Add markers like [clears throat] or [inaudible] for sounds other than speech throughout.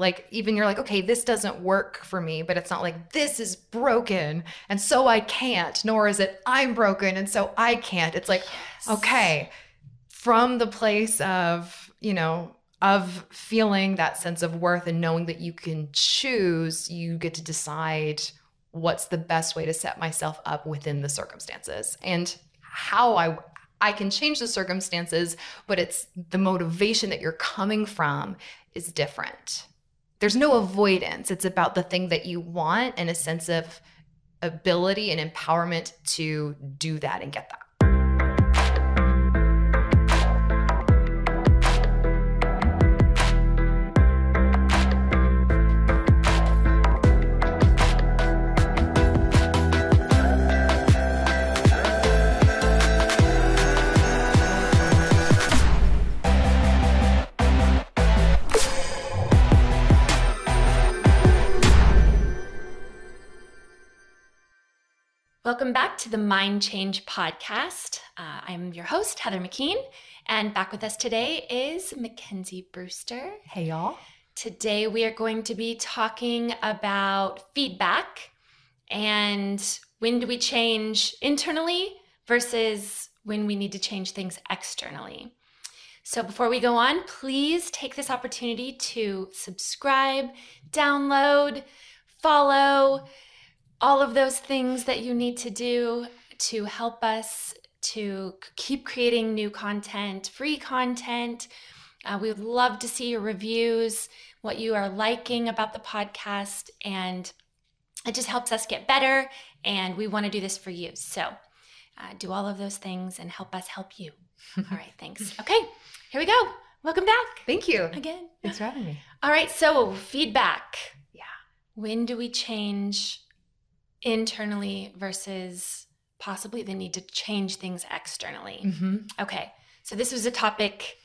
like even you're like okay this doesn't work for me but it's not like this is broken and so i can't nor is it i'm broken and so i can't it's like yes. okay from the place of you know of feeling that sense of worth and knowing that you can choose you get to decide what's the best way to set myself up within the circumstances and how i I can change the circumstances, but it's the motivation that you're coming from is different there's no avoidance. It's about the thing that you want and a sense of ability and empowerment to do that and get that. Welcome back to the Mind Change Podcast. Uh, I'm your host, Heather McKean, and back with us today is McKenzie Brewster. Hey, y'all. Today we are going to be talking about feedback and when do we change internally versus when we need to change things externally. So, before we go on, please take this opportunity to subscribe, download, follow all of those things that you need to do to help us to keep creating new content, free content. Uh, we would love to see your reviews, what you are liking about the podcast, and it just helps us get better. And we want to do this for you. So uh, do all of those things and help us help you. [laughs] all right, thanks. Okay, here we go. Welcome back. Thank you. Again. Thanks for having me. All right, so feedback. Yeah. When do we change internally versus possibly the need to change things externally. Mm-hmm. Okay. So this was a topic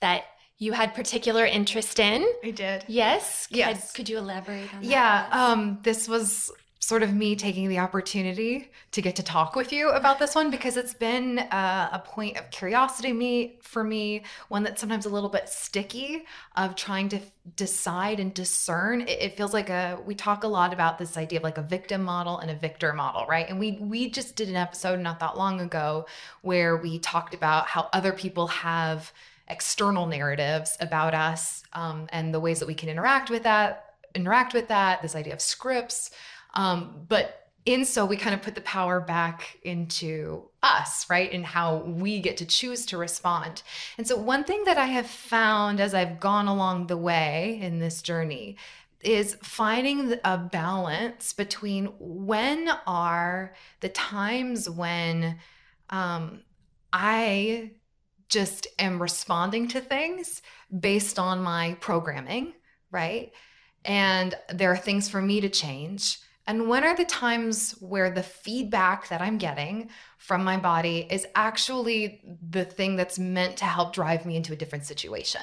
that you had particular interest in. I did. Yes. Yes. Could, could you elaborate on that? Yeah. Um, this was sort of me taking the opportunity to get to talk with you about this one because it's been uh, a point of curiosity me for me one that's sometimes a little bit sticky of trying to decide and discern. It, it, feels like a we talk a lot about this idea of like a victim model and a victor model right? And we we just did an episode not that long ago where we talked about how other people have external narratives about us um, and the ways that we can interact with that interact with that this idea of scripts um, but in so we kind of put the power back into us, right? And how we get to choose to respond. And so one thing that I have found as I've gone along the way in this journey is finding a balance between when are the times when um, I just am responding to things based on my programming, right? And there are things for me to change and when are the times where the feedback that I'm getting from my body is actually the thing that's meant to help drive me into a different situation?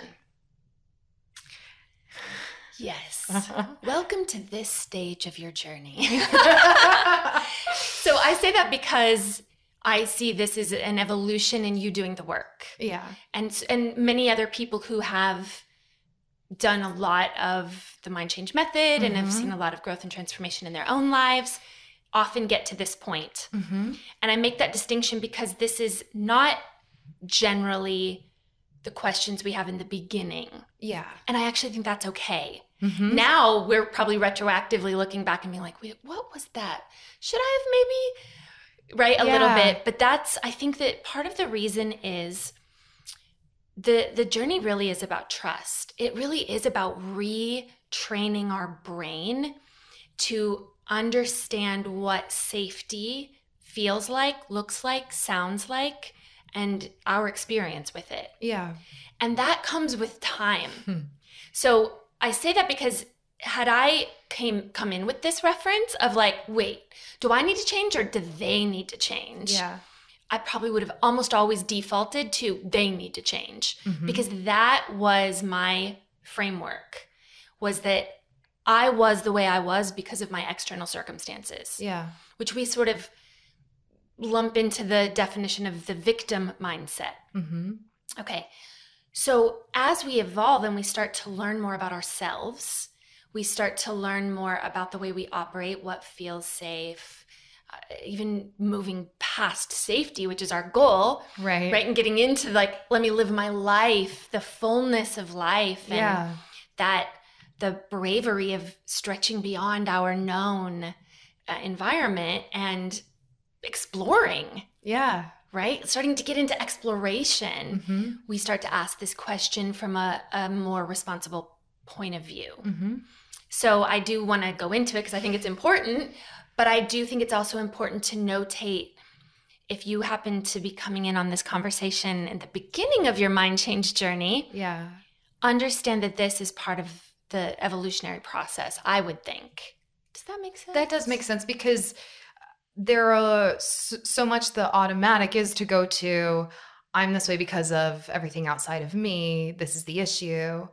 Yes. [laughs] Welcome to this stage of your journey. [laughs] [laughs] so I say that because I see this as an evolution in you doing the work. Yeah. And and many other people who have done a lot of the mind change method mm-hmm. and have mm-hmm. seen a lot of growth and transformation in their own lives often get to this point. Mm-hmm. And I make that distinction because this is not generally the questions we have in the beginning. Yeah. And I actually think that's okay. Mm-hmm. Now we're probably retroactively looking back and being like, wait, what was that? Should I have maybe, right, a yeah. little bit? But that's, I think that part of the reason is the the journey really is about trust. It really is about retraining our brain to understand what safety feels like, looks like, sounds like, and our experience with it. Yeah. And that comes with time. Hmm. So I say that because had I came come in with this reference of like, wait, do I need to change or do they need to change? Yeah. I probably would have almost always defaulted to they need to change mm-hmm. because that was my framework was that I was the way I was because of my external circumstances. Yeah. Which we sort of lump into the definition of the victim mindset. Mm-hmm. Okay. So as we evolve and we start to learn more about ourselves we start to learn more about the way we operate, what feels safe, even moving past safety, which is our goal, Right. right? And getting into like, let me live my life, the fullness of life, and Yeah. that the bravery of stretching beyond our known uh, environment and exploring, Yeah. right? Starting to get into exploration, Mm-hmm. we start to ask this question from a, a more responsible point of view. Mm-hmm. So I do want to go into it because I think it's important, but I do think it's also important to notate if you happen to be coming in on this conversation in the beginning of your mind change journey, Yeah. understand that this is part of the evolutionary process, I would think. Does that make sense? That does make sense because there are so much the automatic is to go to I'm this way because of everything outside of me. This is the issue.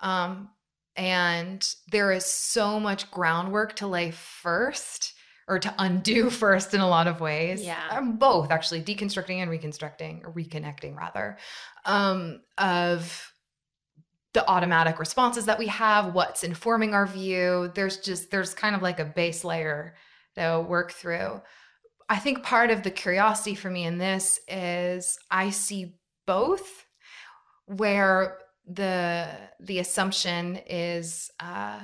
Um, and there is so much groundwork to lay first or to undo [laughs] first in a lot of ways. Yeah. Um, both actually deconstructing and reconstructing or reconnecting rather um, of the automatic responses that we have, what's informing our view. There's just, there's kind of like a base layer to work through. I think part of the curiosity for me in this is I see both where the the assumption is uh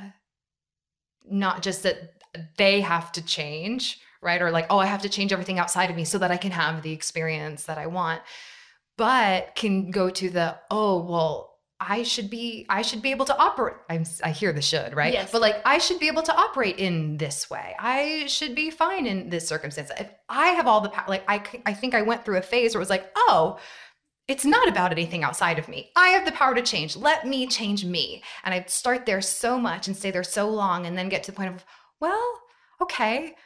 not just that they have to change right or like oh i have to change everything outside of me so that i can have the experience that i want but can go to the oh well I should be I should be able to operate I'm I hear the should, right? Yes. But like I should be able to operate in this way. I should be fine in this circumstance. If I have all the power like I I think I went through a phase where it was like, "Oh, it's not about anything outside of me. I have the power to change. Let me change me." And I'd start there so much and stay there so long and then get to the point of, "Well, okay,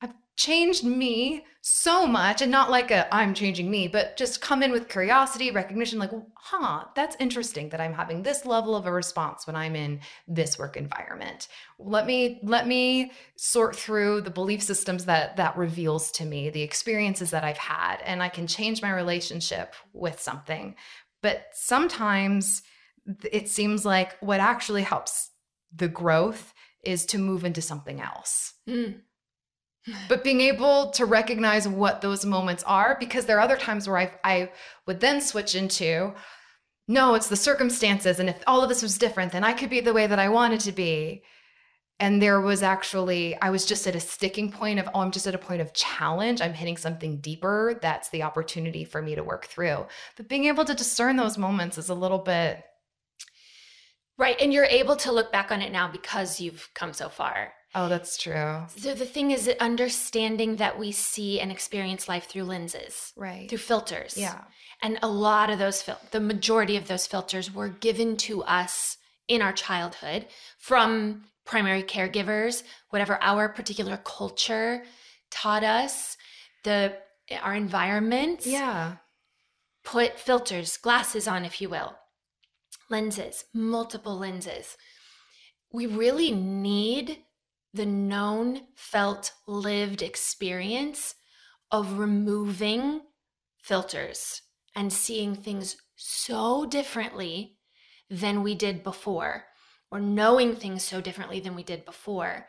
I've changed me so much and not like a I'm changing me, but just come in with curiosity, recognition like, huh, that's interesting that I'm having this level of a response when I'm in this work environment. Let me let me sort through the belief systems that that reveals to me, the experiences that I've had and I can change my relationship with something. But sometimes it seems like what actually helps the growth is to move into something else. Mm. [laughs] but being able to recognize what those moments are because there are other times where I, I would then switch into no it's the circumstances and if all of this was different then i could be the way that i wanted to be. And there was actually i was just at a sticking point of oh i'm just at a point of challenge. I'm hitting something deeper. That's the opportunity for me to work through. But being able to discern those moments is a little bit Right. And you're able to look back on it now because you've come so far. oh that's true So the thing is understanding that we see and experience life through lenses, right through filters. yeah And a lot of those fil- the majority of those filters were given to us in our childhood from primary caregivers, whatever our particular culture taught us, the our environment yeah put filters, glasses on if you will. Lenses, multiple lenses. We really need the known, felt, lived experience of removing filters and seeing things so differently than we did before, or knowing things so differently than we did before,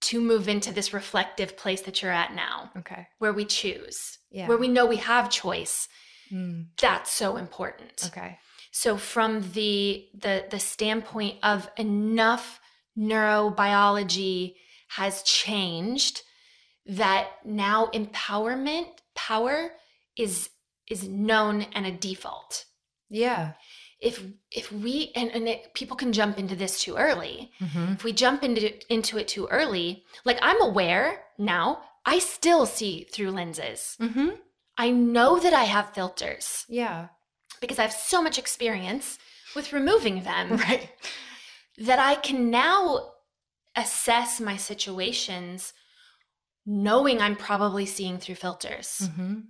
to move into this reflective place that you're at now, okay where we choose, yeah where we know we have choice. Mm, That's so important. okay So from the the the standpoint of enough neurobiology has changed that now empowerment power is is known and a default. yeah If if we and, and it, people can jump into this too early. mm-hmm. If we jump into into it too early, like I'm aware now, I still see through lenses. Mm-hmm. I know that I have filters yeah because I have so much experience with removing them [laughs] right that I can now assess my situations knowing I'm probably seeing through filters. mm-hmm.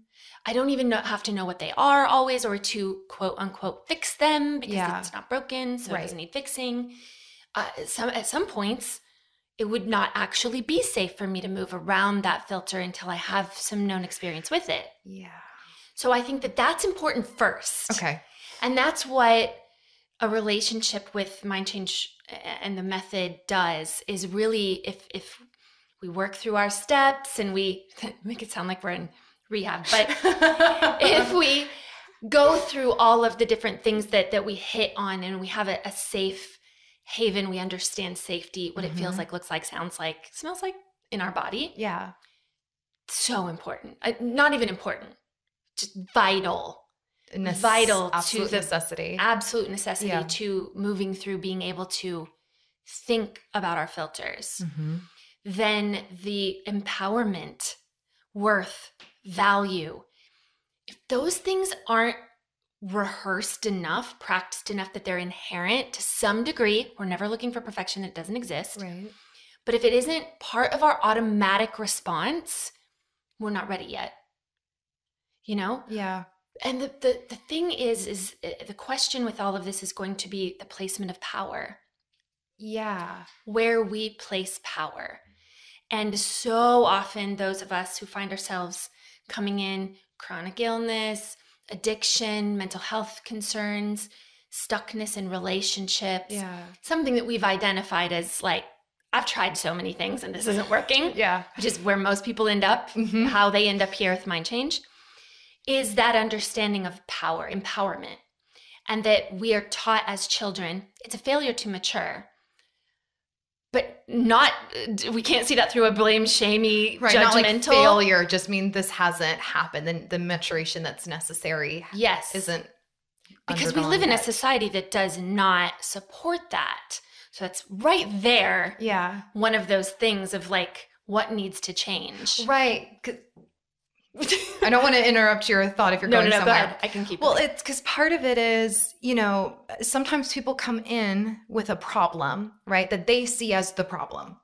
I don't even know, have to know what they are always or to quote unquote fix them because Yeah. it's not broken, so Right. it doesn't need fixing. Uh, some at some points, it would not actually be safe for me to move around that filter until I have some known experience with it. yeah So I think that that's important first. okay And that's what a relationship with mind change and the method does is really if if we work through our steps and we [laughs] make it sound like we're in rehab, but [laughs] if we go through all of the different things that that we hit on and we have a, a safe haven, we understand safety, what mm-hmm. it feels mm-hmm. like, looks like, sounds like, smells like in our body. Yeah. So important. Uh, not even important, vital. Nece- vital to the necessity. Absolute necessity yeah. to moving through being able to think about our filters. Mm-hmm. Then the empowerment, worth, value. If those things aren't rehearsed enough, practiced enough that they're inherent to some degree, we're never looking for perfection, it doesn't exist. Right. But if it isn't part of our automatic response, we're not ready yet. You know? Yeah. And the, the, the thing is, is uh, the question with all of this is going to be the placement of power. Yeah. Where we place power. And so often, those of us who find ourselves coming in chronic illness, addiction, mental health concerns, stuckness in relationships, yeah. something that we've identified as like, I've tried so many things and this isn't working. yeah. Which is where most people end up, mm-hmm. how they end up here with mind change, is that understanding of power, empowerment. And that we are taught as children, it's a failure to mature. But not we can't see that through a blame shamey right, judgmental like failure just mean this hasn't happened the, the maturation that's necessary yes. isn't because we live in a society that does not support that. So that's right there yeah. one of those things of like what needs to change. Right I don't want to interrupt your thought if you're no, going no, no, somewhere. Go. I can keep. Well, it's because part of it is, you know, sometimes people come in with a problem, right, that they see as the problem,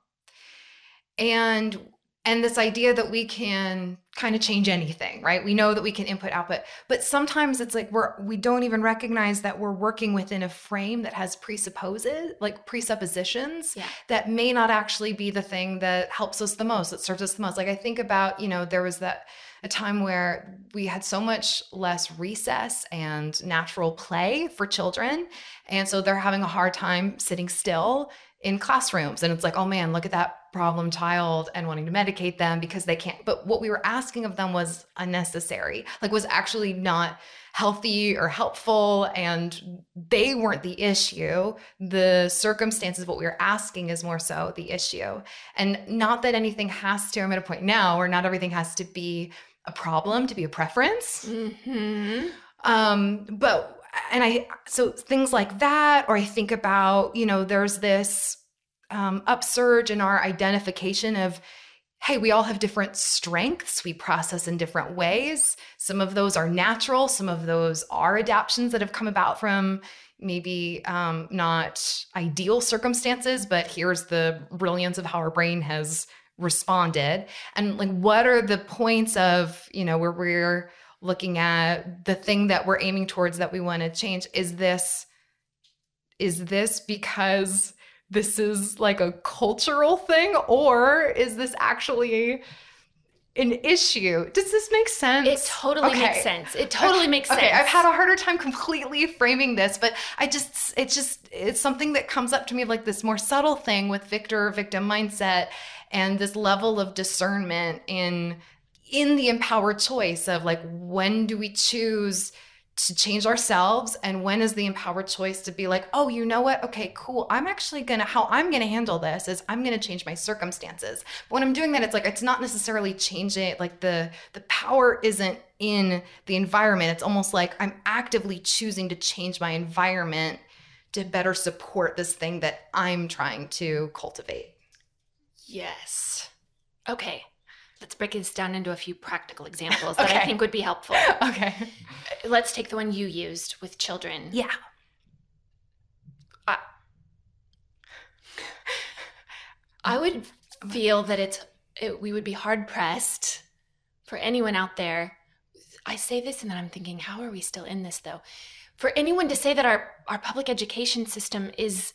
and and this idea that we can kind of change anything, right? We know that we can input output, but sometimes it's like we're we don't even recognize that we're working within a frame that has presupposes, like presuppositions yeah. that may not actually be the thing that helps us the most, that serves us the most. Like I think about, you know, there was that a time where we had so much less recess and natural play for children. And so they're having a hard time sitting still in classrooms. And it's like, oh man, look at that problem child and wanting to medicate them because they can't. But what we were asking of them was unnecessary, like, was actually not healthy or helpful and they weren't the issue the circumstances what we were asking is more so the issue and not that anything has to i'm at a point now where not everything has to be a problem to be a preference. Mm-hmm. Um, but and I so things like that, or I think about you know there's this um, upsurge in our identification of hey, we all have different strengths. We process in different ways. Some of those are natural, some of those are adaptations that have come about from maybe um, not ideal circumstances, but here's the brilliance of how our brain has responded and like what are the points of you know where we're looking at the thing that we're aiming towards that we want to change is this is this because this is like a cultural thing or is this actually an issue. Does this make sense? It totally okay. makes sense. It totally makes sense. Okay, I've had a harder time completely framing this, but I just it's just it's something that comes up to me like this more subtle thing with victor victim mindset and this level of discernment in in the empowered choice of like when do we choose to change ourselves and when is the empowered choice to be like oh you know what? Okay cool. I'm actually gonna how i'm gonna handle this is i'm gonna change my circumstances. But when i'm doing that it's like it's not necessarily changing like the the power isn't in the environment. It's almost like i'm actively choosing to change my environment to better support this thing that i'm trying to cultivate yes okay let's break this down into a few practical examples that I think would be helpful. [laughs] Okay. Let's take the one you used with children. Yeah. I, I would feel that it's it, we would be hard pressed for anyone out there. I say this and then I'm thinking, how are we still in this though? For anyone to say that our our public education system is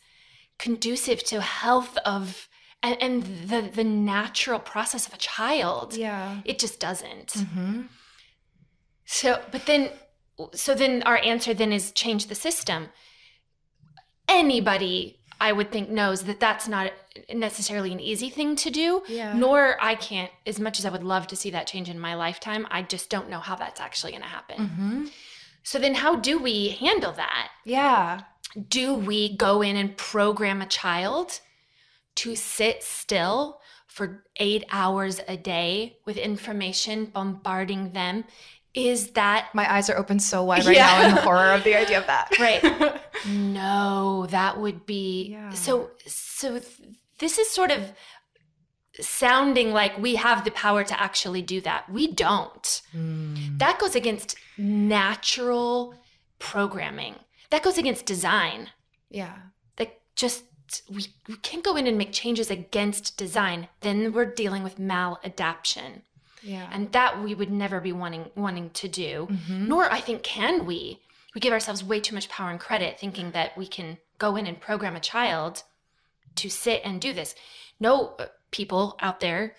conducive to health of and, and the the natural process of a child yeah it just doesn't mm-hmm. so but then so then our answer then is change the system anybody I would think knows that that's not necessarily an easy thing to do. Yeah. Nor I can't, as much as I would love to see that change in my lifetime, I just don't know how that's actually going to happen. Mm-hmm. So then, how do we handle that? Yeah. Do we go in and program a child to sit still for eight hours a day with information bombarding them? Is that My eyes are open so wide right Yeah. now in the horror of the idea of [laughs] that. Right. [laughs] no? That would be Yeah. so. So this is sort of sounding like we have the power to actually do that. We don't. Mm. That goes against natural programming. That goes against design. Yeah. Like just we, we can't go in and make changes against design. Then we're dealing with maladaptation. Yeah. And that we would never be wanting wanting to do. Mhm. Nor I think can we. We give ourselves way too much power and credit thinking that we can go in and program a child to sit and do this. No uh, people out there,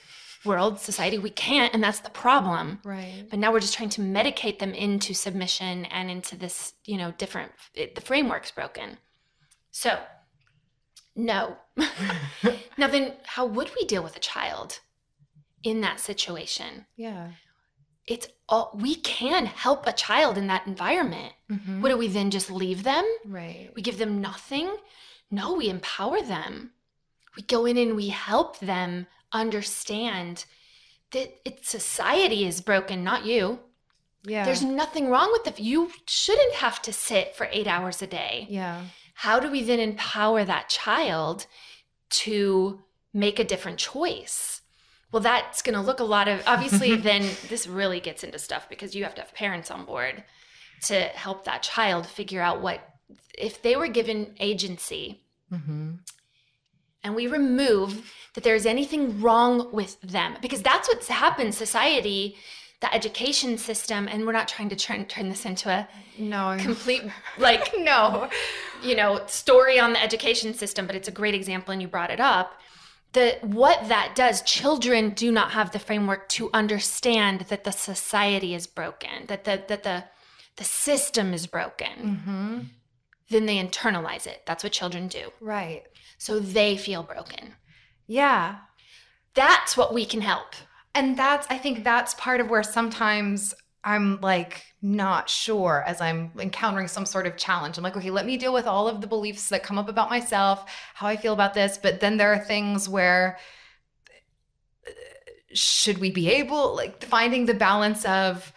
world, society, we can't and that's the problem. Right. But now we're just trying to medicate them into submission and into this, you know, different, it, the framework's broken. So, no. [laughs] now, then, how would we deal with a child in that situation? Yeah. It's all, we can help a child in that environment. Mhm. What do we then just leave them? Right. We give them nothing? No, we empower them. We go in and we help them understand that it's society is broken, not you. Yeah. There's nothing wrong with the you shouldn't have to sit for 8 hours a day. yeah. How do we then empower that child to make a different choice? Well, that's going to look a lot of obviously [laughs] then this really gets into stuff because you have to have parents on board to help that child figure out what if they were given agency Mm-hmm. and we remove that there's anything wrong with them because that's what's happened society the education system and we're not trying to turn, turn this into a No. Complete like [laughs] no. you know story on the education system but it's a great example and you brought it up that what that does children do not have the framework to understand that the society is broken that the that the the system is broken Mm-hmm. then they internalize it that's what children do Right. so they feel broken Yeah. that's what we can help And that's, I think that's part of where sometimes I'm like not sure as I'm encountering some sort of challenge. I'm like, okay, let me deal with all of the beliefs that come up about myself, how I feel about this. But then there are things where uh, should we be able, like finding the balance of,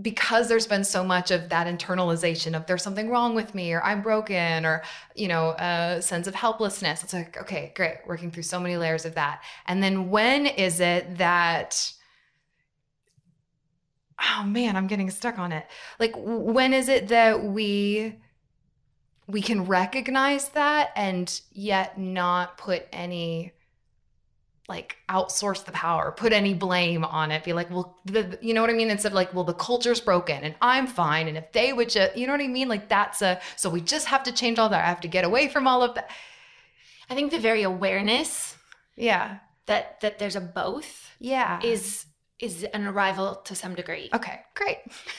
because there's been so much of that internalization of there's something wrong with me or I'm broken or you know a sense of helplessness it's like okay great working through so many layers of that. And then when is it that oh man i'm getting stuck on it. Like when is it that we we can recognize that and yet not put any like outsource the power put any blame on it be like well the, you know what i mean instead of like well the culture's broken and i'm fine and if they would just you know what i mean like that's a so we just have to change all that i have to get away from all of that i think the very awareness yeah that that there's a both yeah is is an arrival to some degree okay great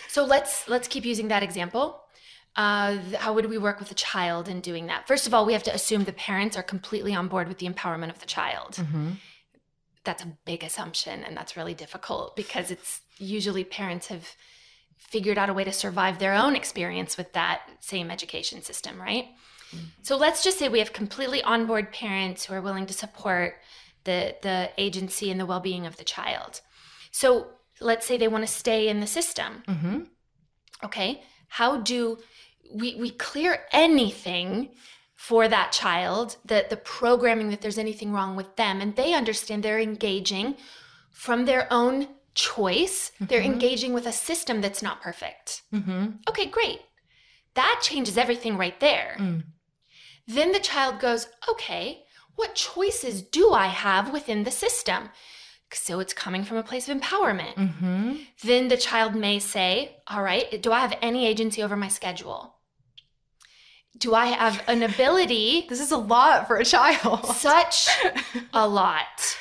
So let's let's keep using that example. Uh, how would we work with a child in doing that? First of all, we have to assume the parents are completely on board with the empowerment of the child. mm-hmm. That's a big assumption, and that's really difficult because it's usually parents have figured out a way to survive their own experience with that same education system, right? So let's just say we have completely on board parents who are willing to support the the agency and the well-being of the child. So let's say they want to stay in the system. Mm-hmm. Okay. How do we we clear anything for that child, the the programming that there's anything wrong with them, and they understand they're engaging from their own choice. They're Mhm. engaging with a system that's not perfect. Mm-hmm. Okay, great. That changes everything right there. Mm. Then the child goes, okay, what choices do I have within the system? So it's coming from a place of empowerment Mm-hmm. then the child may say, All right, do I have any agency over my schedule? Do I have an ability? This is a lot for a child. [laughs] Such a lot.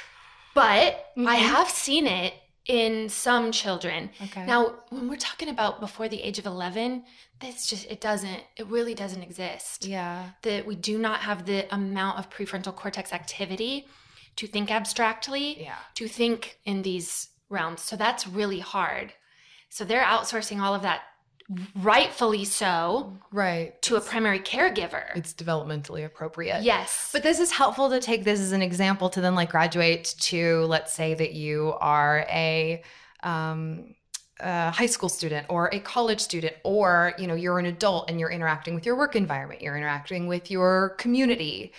But I Mhm. have seen it in some children. Okay. Now, when we're talking about before the age of 11, that's just, it doesn't, it really doesn't exist. yeah. That we do not have the amount of prefrontal cortex activity to think abstractly, Yeah. to think in these realms. So that's really hard. So they're outsourcing all of that, rightfully so, Right. to a primary caregiver. It's developmentally appropriate. Yes. But this is helpful to take this as an example to then like graduate to let's say that you are a um a high school student or a college student or you know you're an adult and you're interacting with your work environment you're interacting with your community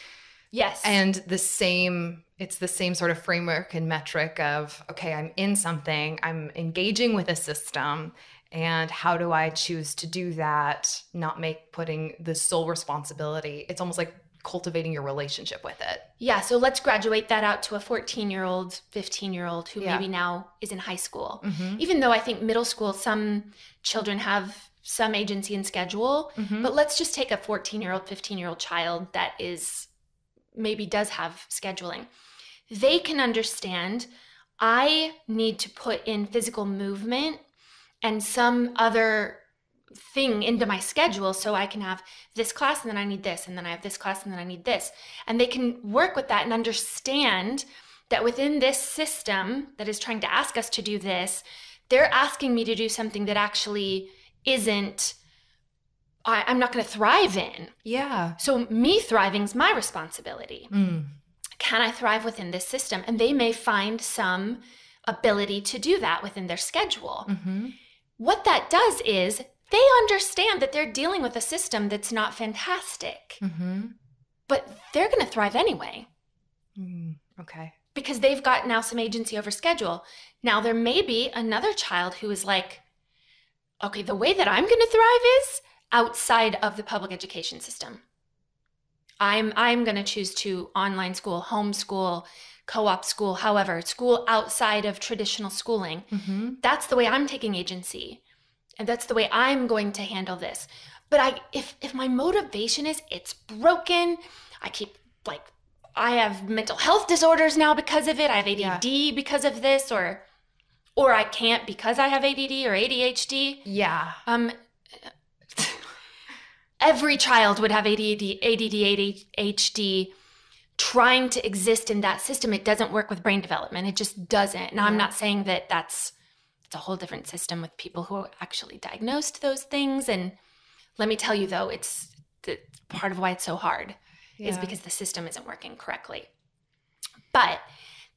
yes. and the same it's the same sort of framework and metric of okay i'm in something i'm engaging with a system and how do i choose to do that not make putting the sole responsibility it's almost like cultivating your relationship with it Yeah, so let's graduate that out to a 14 year old, 15 year old who Yeah. maybe now is in high school. mm-hmm. Even though I think middle school, some children have some agency and schedule, Mm-hmm. but let's just take a 14 year old, 15 year old child that is maybe does have scheduling. They can understand I need to put in physical movement and some other thing into my schedule so I can have this class and then I need this and then I have this class and then I need this. And they can work with that and understand that within this system that is trying to ask us to do this, they're asking me to do something that actually isn't I, I'm not going to thrive in. yeah So me thriving is my responsibility. mm. Can I thrive within this system? And they may find some ability to do that within their schedule. mm-hmm. What that does is they understand that they're dealing with a system that's not fantastic, Mm-hmm. but they're going to thrive anyway Mm. okay because they've got now some agency over schedule. Now, there may be another child who is like, okay, the way that I'm going to thrive is outside of the public education system. I'm I'm going to choose to online school, homeschool, co-op school, however, school outside of traditional schooling. mm-hmm. that's the way I'm taking agency. And that's the way I'm going to handle this. But I if if my motivation is it's broken, I keep like I have mental health disorders now because of it. I have ADD because of this or or I can't because I have ADD or ADHD. yeah Um every child would have ADD, ADD, ADHD trying to exist in that system. It doesn't work with brain development. It just doesn't. Now, I'm not saying that that's it's a whole different system with people who are actually diagnosed those things. And let me tell you, though, it's the, part of why it's so hard is because the system isn't working correctly. But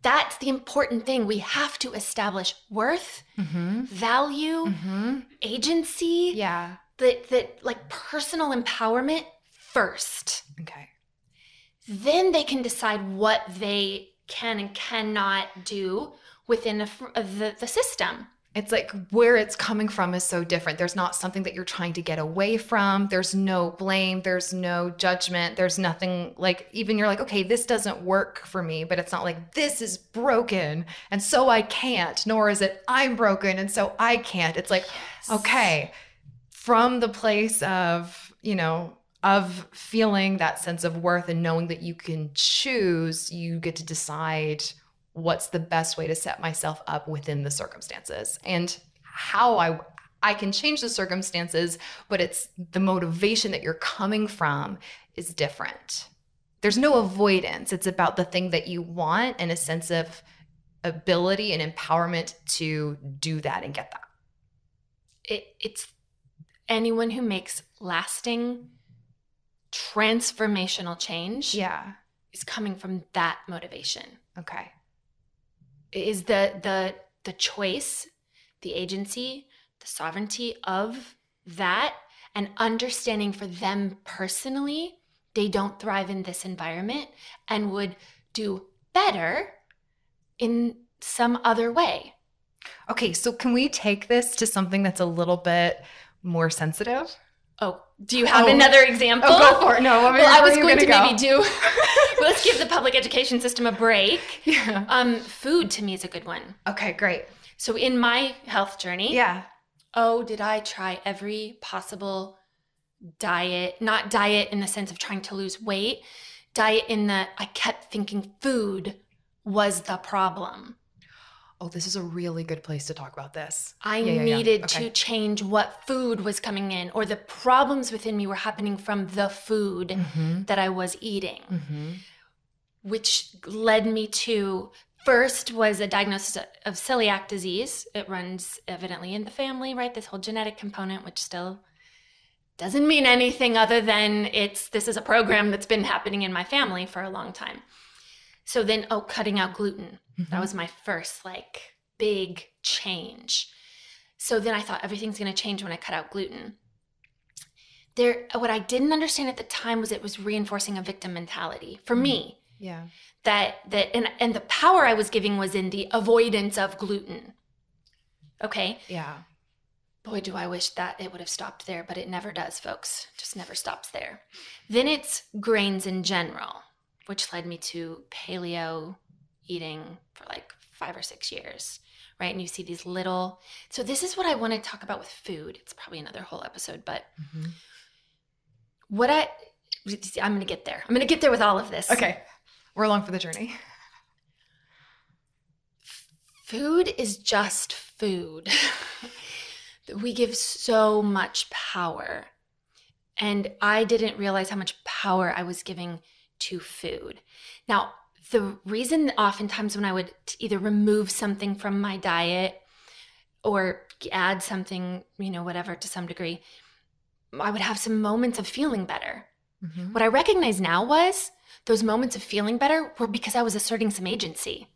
that's the important thing. We have to establish worth, mm-hmm. value, Mm-hmm. agency, yeah that that like personal empowerment first okay then they can decide what they can and cannot do within uh, the, the system it's like where it's coming from is so different. There's not something that you're trying to get away from. There's no blame. There's no judgment. There's nothing like, even you're like, okay, this doesn't work for me, but it's not like this is broken and so I can't, nor is it I'm broken and so I can't. It's like, okay, from the place of, you know, of feeling that sense of worth and knowing that you can choose, you get to decide what's the best way to set myself up within the circumstances and how I I can change the circumstances, but it's the motivation that you're coming from is different. There's no avoidance. It's about the thing that you want and a sense of ability and empowerment to do that and get that. it, it's anyone who makes lasting transformational change Yeah. is coming from that motivation Okay. is the the the choice the agency the sovereignty of that and understanding for them personally they don't thrive in this environment and would do better in some other way Okay, so can we take this to something that's a little bit more sensitive? oh do you have Oh. another example Oh, go for it. No, I mean, well i was going to gonna maybe do well, [laughs] [laughs] let's give the public education system a break Yeah. um food to me is a good one Okay, great. so in my health journey Yeah. oh, did I try every possible diet? Not diet in the sense of trying to lose weight, diet in that I kept thinking food was the problem. Oh, this is a really good place to talk about this. I Yeah, yeah, yeah. needed Okay. to change what food was coming in, or the problems within me were happening from the food Mm-hmm. that I was eating, Mm-hmm. which led me to first was a diagnosis of celiac disease. It runs evidently in the family, right? This whole genetic component, which still doesn't mean anything other than it's this is a program that's been happening in my family for a long time. So then, oh, cutting out gluten. Mm-hmm. That was my first like big change. So then I thought everything's going to change when I cut out gluten. There what I didn't understand at the time was it was reinforcing a victim mentality for me yeah. that that and and the power I was giving was in the avoidance of gluten. Okay? Yeah. Boy, do I wish that it would have stopped there, but it never does, folks. Just never stops there. Then it's grains in general, which led me to paleo eating for like five or six years, right? And you see these little. So, this is what I want to talk about with food. It's probably another whole episode, but Mm-hmm. what I. I'm going to get there. I'm going to get there with all of this. Okay. We're along for the journey. Food is just food. [laughs] we give so much power. And I didn't realize how much power I was giving to food. Now, the reason oftentimes when I would either remove something from my diet or add something, you know, whatever to some degree, I would have some moments of feeling better. Mm-hmm. What I recognize now was those moments of feeling better were because I was asserting some agency.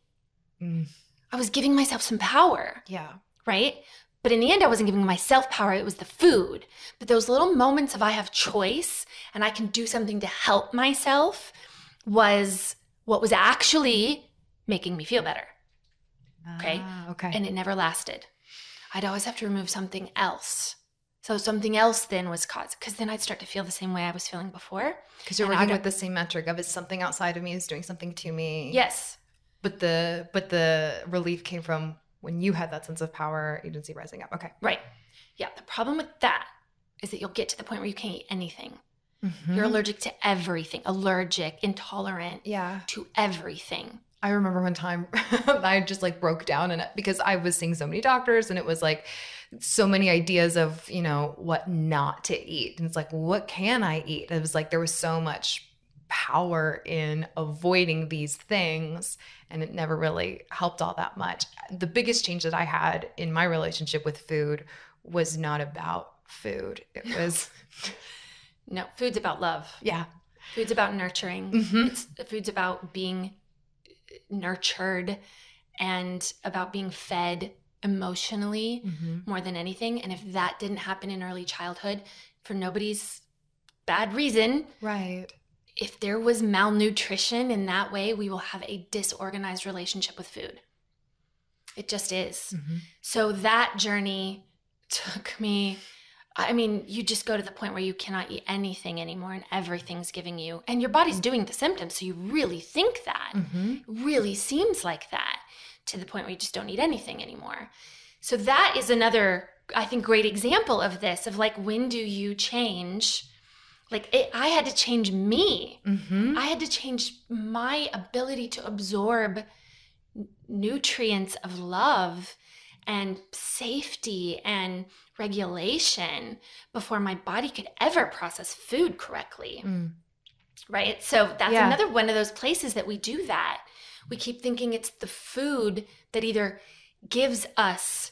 Mm. I was giving myself some power Yeah. right? But in the end, I wasn't giving myself power, it was the food. But those little moments of I have choice and I can do something to help myself was what was actually making me feel better. Okay. Ah, okay. And it never lasted. I'd always have to remove something else. So something else then was caused, because then I'd start to feel the same way I was feeling before. Because you're and working with the same metric of it's something outside of me is doing something to me. Yes. But the but the relief came from when you had that sense of power, agency rising up. Okay. Right. Yeah. The problem with that is that you'll get to the point where you can't eat anything. Mm-hmm. You're allergic to everything, allergic, intolerant Yeah. to everything. I remember one time [laughs] I just like broke down in it because I was seeing so many doctors and it was like so many ideas of, you know, what not to eat. And it's like, what can I eat? It was like there was so much power in avoiding these things and it never really helped all that much. The biggest change that I had in my relationship with food was not about food. It was No, food's about love. yeah. Food's about nurturing. Mhm. It's food's about being nurtured and about being fed emotionally Mhm. more than anything. And if that didn't happen in early childhood for nobody's bad reason, Right. If there was malnutrition in that way, we will have a disorganized relationship with food. It just is. Mhm. So that journey took me. I mean, you just go to the point where you cannot eat anything anymore and everything's giving you, and your body's doing the symptoms. So you really think that. Mhm. Really seems like that to the point where you just don't eat anything anymore. So that is another, I think, great example of this of like, when do you change? Like, it, I had to change me. Mhm. I had to change my ability to absorb nutrients of love and safety and regulation before my body could ever process food correctly. Mm. Right? So that's Yeah. another one of those places that we do that. We keep thinking it's the food that either gives us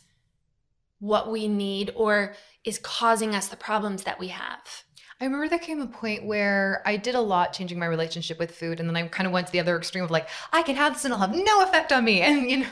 what we need or is causing us the problems that we have. I remember there came a point where I did a lot changing my relationship with food, and then I kind of went to the other extreme of like, I can have this and it'll have no effect on me, [laughs] and you know,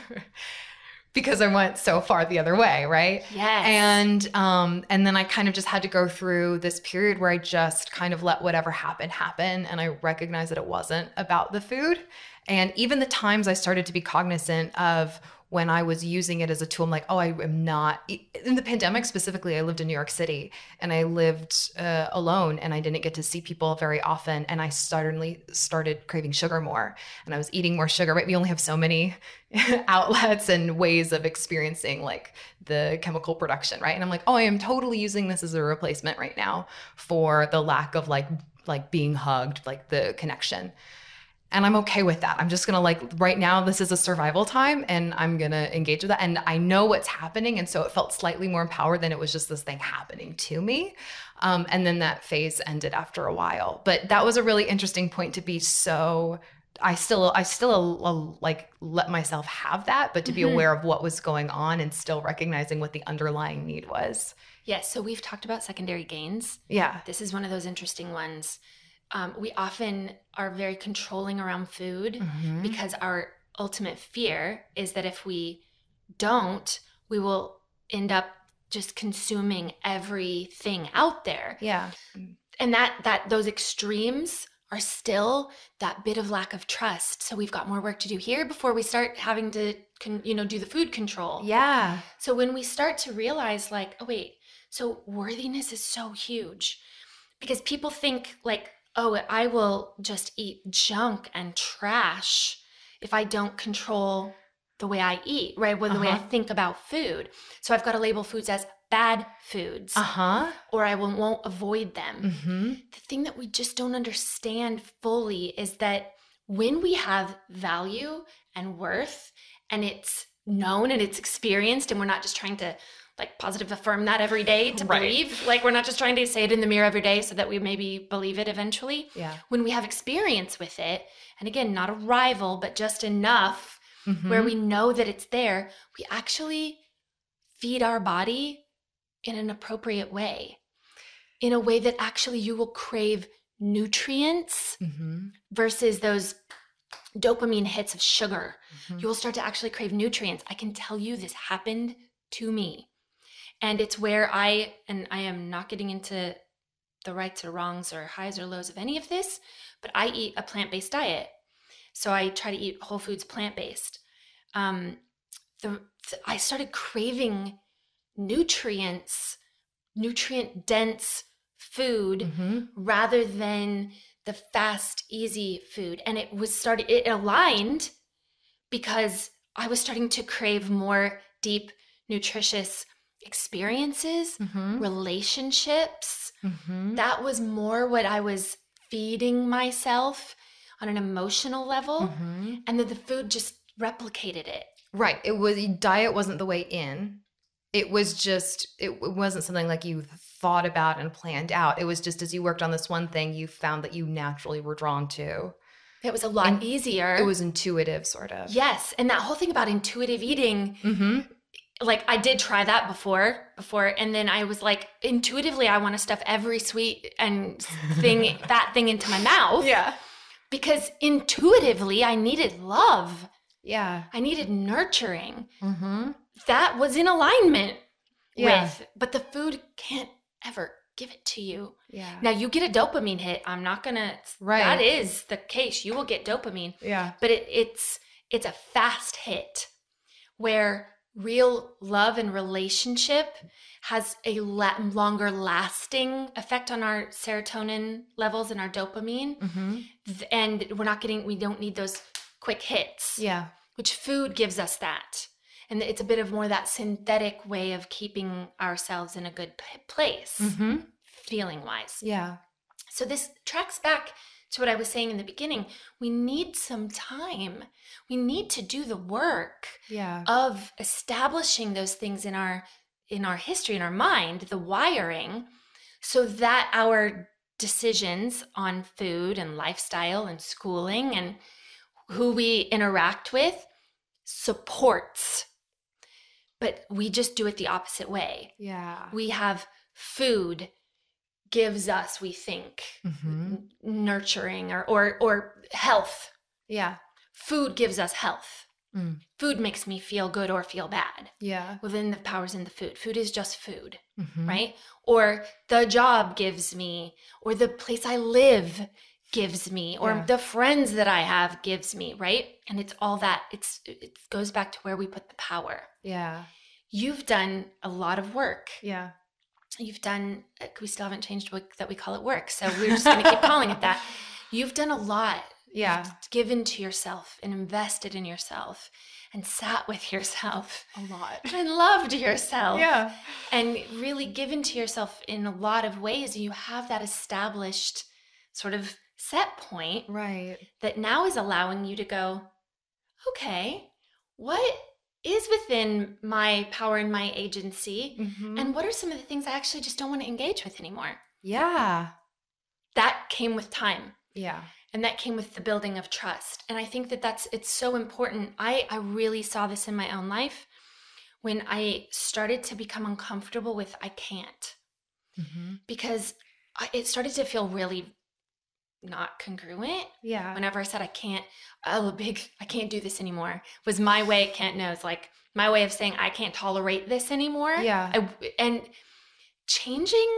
because I went so far the other way, right? Yes. And um, and then I kind of just had to go through this period where I just kind of let whatever happened happen, and I recognized that it wasn't about the food, and even the times I started to be cognizant of when I was using it as a tool, I'm like, oh, I am not. In the pandemic specifically, I lived in New York City and I lived uh, alone and I didn't get to see people very often. And I suddenly started craving sugar more and I was eating more sugar, right? We only have so many [laughs] outlets and ways of experiencing like the chemical production, right? And I'm like, oh, I am totally using this as a replacement right now for the lack of like, like being hugged, like the connection. And I'm okay with that. I'm just gonna like right now, this is a survival time, and I'm gonna engage with that. And I know what's happening, and so it felt slightly more empowered than it was just this thing happening to me. Um, and then that phase ended after a while. But that was a really interesting point to be so. I still, I still uh, like let myself have that, but to be Mhm. aware of what was going on and still recognizing what the underlying need was. Yes. So we've talked about secondary gains. Yeah. This is one of those interesting ones. Um, we often are very controlling around food Mhm. because our ultimate fear is that if we don't, we will end up just consuming everything out there. Yeah. And that that those extremes are still that bit of lack of trust. So we've got more work to do here before we start having to con- you know do the food control. Yeah. So when we start to realize, like, oh, wait, so worthiness is so huge because people think, like, oh, I will just eat junk and trash if I don't control the way I eat, right? Well, the way I Uh-huh. think about food. So I've got to label foods as bad foods Uh huh. or I will, won't avoid them. hmm The thing that we just don't understand fully is that when we have value and worth and it's known and it's experienced and we're not just trying to like positive affirm that every day to Right. believe like we're not just trying to say it in the mirror every day so that we maybe believe it eventually Yeah. when we have experience with it and again not a rival but just enough where Mhm. we know that it's there we actually feed our body in an appropriate way in a way that actually you will crave nutrients Mhm. versus those dopamine hits of sugar Mhm. you will start to actually crave nutrients. I can tell you this happened to me. And it's where I, and I am not getting into the rights or wrongs or highs or lows of any of this, but I eat a plant based diet. So I try to eat whole foods plant based. Um, the, th- I started craving nutrients, nutrient dense food Mhm. rather than the fast easy food and it was started it aligned because i was starting to crave more deep nutritious experiences Mhm. relationships Mhm. that was more what i was feeding myself on an emotional level Mhm. and then the food just replicated it Right. It was diet wasn't the way in. It was just it, it wasn't something like you thought about and planned out. It was just as you worked on this one thing, you found that you naturally were drawn to. it was a lot And easier It was intuitive, sort of. yes and that whole thing about intuitive eating Mm-hmm. Like I did try that before before and then I was like intuitively I want to stuff every sweet and thing [laughs] that thing into my mouth Yeah. because intuitively I needed love Yeah. I needed nurturing Mm-hmm. that was in alignment Yeah. with but the food can't ever give it to you Yeah. now you get a dopamine hit I'm not gonna Right. that is the case you will get dopamine Yeah. but it, it's it's a fast hit where real love and relationship has a la- longer lasting effect on our serotonin levels and our dopamine Mm-hmm. And we're not getting we don't need those quick hits Yeah. which food gives us that and it's a bit of more that synthetic way of keeping ourselves in a good p- place Mm-hmm. feeling wise Yeah. so this tracks back to what I was saying in the beginning. We need some time. We need to do the work Yeah. of establishing those things in our in our history in our mind, the wiring, so that our decisions on food and lifestyle and schooling and who we interact with supports. But we just do it the opposite way. Yeah. We have food gives us, we think, Mm-hmm. nurturing or, or or health. Yeah. Food gives us health. Mm. Food makes me feel good or feel bad. Yeah. Within the powers in the food. Food is just food, Mm-hmm. right? Or the job gives me, or the place I live gives me, or Yeah. the friends that I have gives me, right? And it's all that. It's it goes back to where we put the power. Yeah. You've done a lot of work. Yeah. You've done. uh, We still haven't changed what, that we call it work, so we're just going to keep calling it that. [laughs] You've done a lot Yeah. given to yourself and invested in yourself and sat with yourself A lot. [laughs] and loved yourself Yeah. and really given to yourself in a lot of ways you have that established sort of set point Right. that now is allowing you to go, okay, what is within my power and my agency? Mhm. And what are some of the things I actually just don't want to engage with anymore? yeah. That came with time. Yeah. and that came with the building of trust and i think that that's it's so important i i really saw this in my own life when i started to become uncomfortable with i can't hmm because I, it started to feel really not congruent Yeah. whenever i said i can't oh big i can't do this anymore was my way kent knows like my way of saying i can't tolerate this anymore Yeah. I, and changing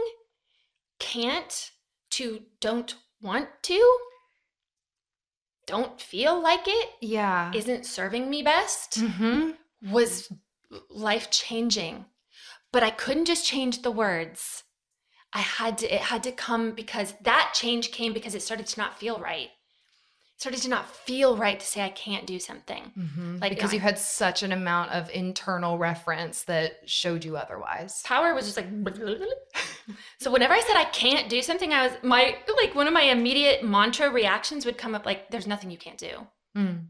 can't to don't want to don't feel like it yeah. isn't serving me best hmm was life changing but i couldn't just change the words i had to it had to come because that change came because it started to not feel right it started to not feel right to say i can't do something hmm Like, because I- you had such an amount of internal reference that showed you otherwise. power was just like [laughs] so whenever i said i can't do something i was my like one of my immediate mantra reactions would come up like there's nothing you can't do Mm.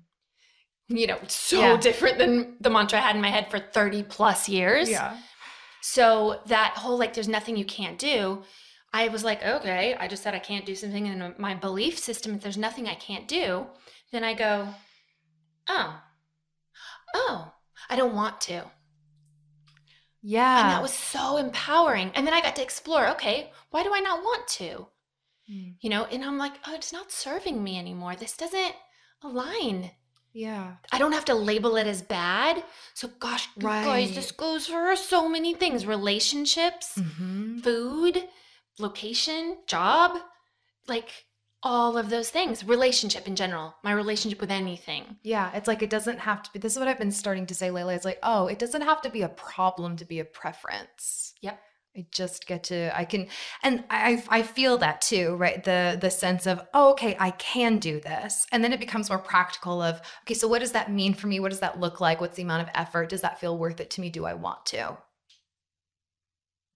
you know so Yeah. different than the mantra i had in my head for 30 plus years Yeah. So that whole like there's nothing you can't do. I was like okay i just said i can't do something in my belief system. If there's nothing i can't do then i go oh oh i don't want to. Yeah. and that was so empowering. And then i got to explore okay why do i not want to? Mm. you know and i'm like oh it's not serving me anymore. This doesn't align Yeah. i don't have to label it as bad so gosh you guys this goes for so many things relationships hmm food location job like all of those things relationship in general my relationship with anything Yeah. It's like it doesn't have to be. This is what I've been starting to say lately. It's like, oh, it doesn't have to be a problem to be a preference. Yep. I just get to. I can, and I I feel that too, right? The the sense of, oh, okay, I can do this, and then it becomes more practical. Of okay, so what does that mean for me? What does that look like? What's the amount of effort? Does that feel worth it to me? Do I want to?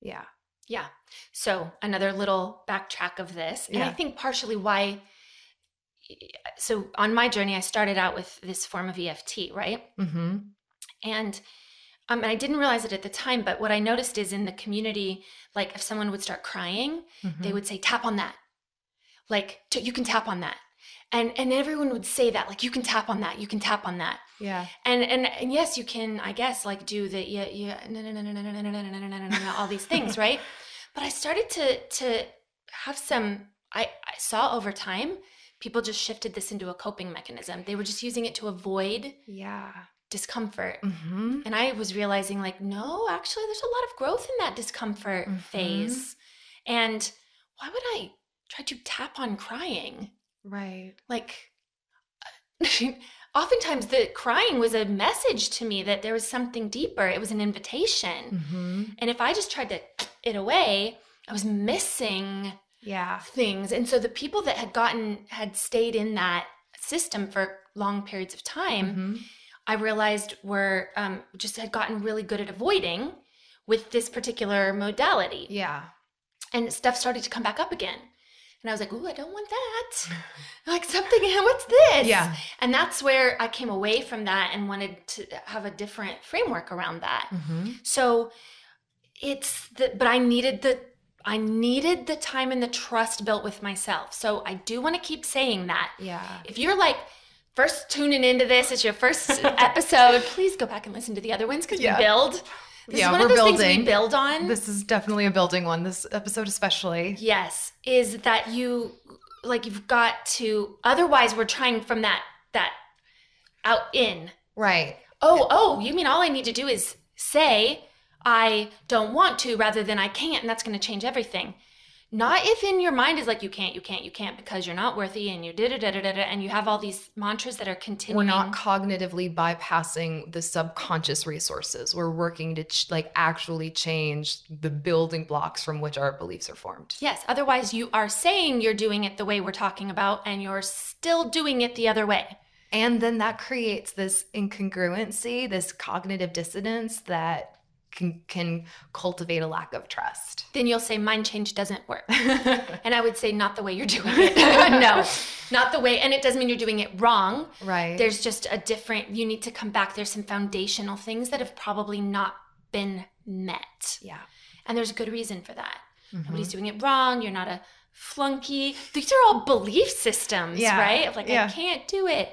Yeah. yeah so another little backtrack of this and i think partially why so on my journey i started out with this form of eft right Mm-hmm. And um, and I didn't realize it at the time, but what I noticed is in the community, like if someone would start crying, Mm-hmm. they would say, "Tap on that," like "T- you can tap on that, and and everyone would say that, like you can tap on that, you can tap on that, Yeah. and and and yes, you can, I guess, like do the yeah yeah no no no no no no no no no no no no all these things, right? But I started to to have some. I, I saw over time people just shifted this into a coping mechanism. They were just using it to avoid Yeah. Discomfort. Mm-hmm. And I was realizing, like, no, actually, there's a lot of growth in that discomfort Mhm. phase. And why would I try to tap on crying? Right. Like, [laughs] oftentimes the crying was a message to me that there was something deeper. It was an invitation. Mm-hmm. And if I just tried to [clears throat] it away, I was missing Yeah. things. And so the people that had gotten, had stayed in that system for long periods of time, Mm-hmm. I realized were um, just had gotten really good at avoiding with this particular modality. Yeah. And stuff started to come back up again. And I was like, ooh, I don't want that. [laughs] like something, [laughs] what's this? Yeah. And that's where I came away from that and wanted to have a different framework around that. Mm-hmm. So it's the, but I needed the, I needed the time and the trust built with myself. So I do want to keep saying that Yeah. if you're like first tuning into this, it's your first [laughs] episode, please go back and listen to the other ones because Yeah. we build. This Yeah, is one we're of those things building. we build on. This is definitely a building one. This episode, especially. yes, is that you like you've got to. Otherwise, we're trying from that that out in. Right. Oh, oh, you mean all I need to do is say I don't want to rather than I can't, and that's going to change everything. Not if in your mind is like you can't, you can't, you can't because you're not worthy and you da da da da da da, and you have all these mantras that are continuing. We're not cognitively bypassing the subconscious resources. We're working to ch- like actually change the building blocks from which our beliefs are formed. Yes, otherwise you are saying you're doing it the way we're talking about and you're still doing it the other way. And then that creates this incongruency, this cognitive dissonance that can, can cultivate a lack of trust. Then you'll say mind change doesn't work. [laughs] and I would say not the way you're doing it. [laughs] no, not the way. And it doesn't mean you're doing it wrong. Right. There's just a different, you need to come back. There's some foundational things that have probably not been met. yeah. And there's a good reason for that. Mhm. Nobody's doing it wrong. You're not a flunky. These are all belief systems, Yeah. right? Of like, Yeah. I can't do it.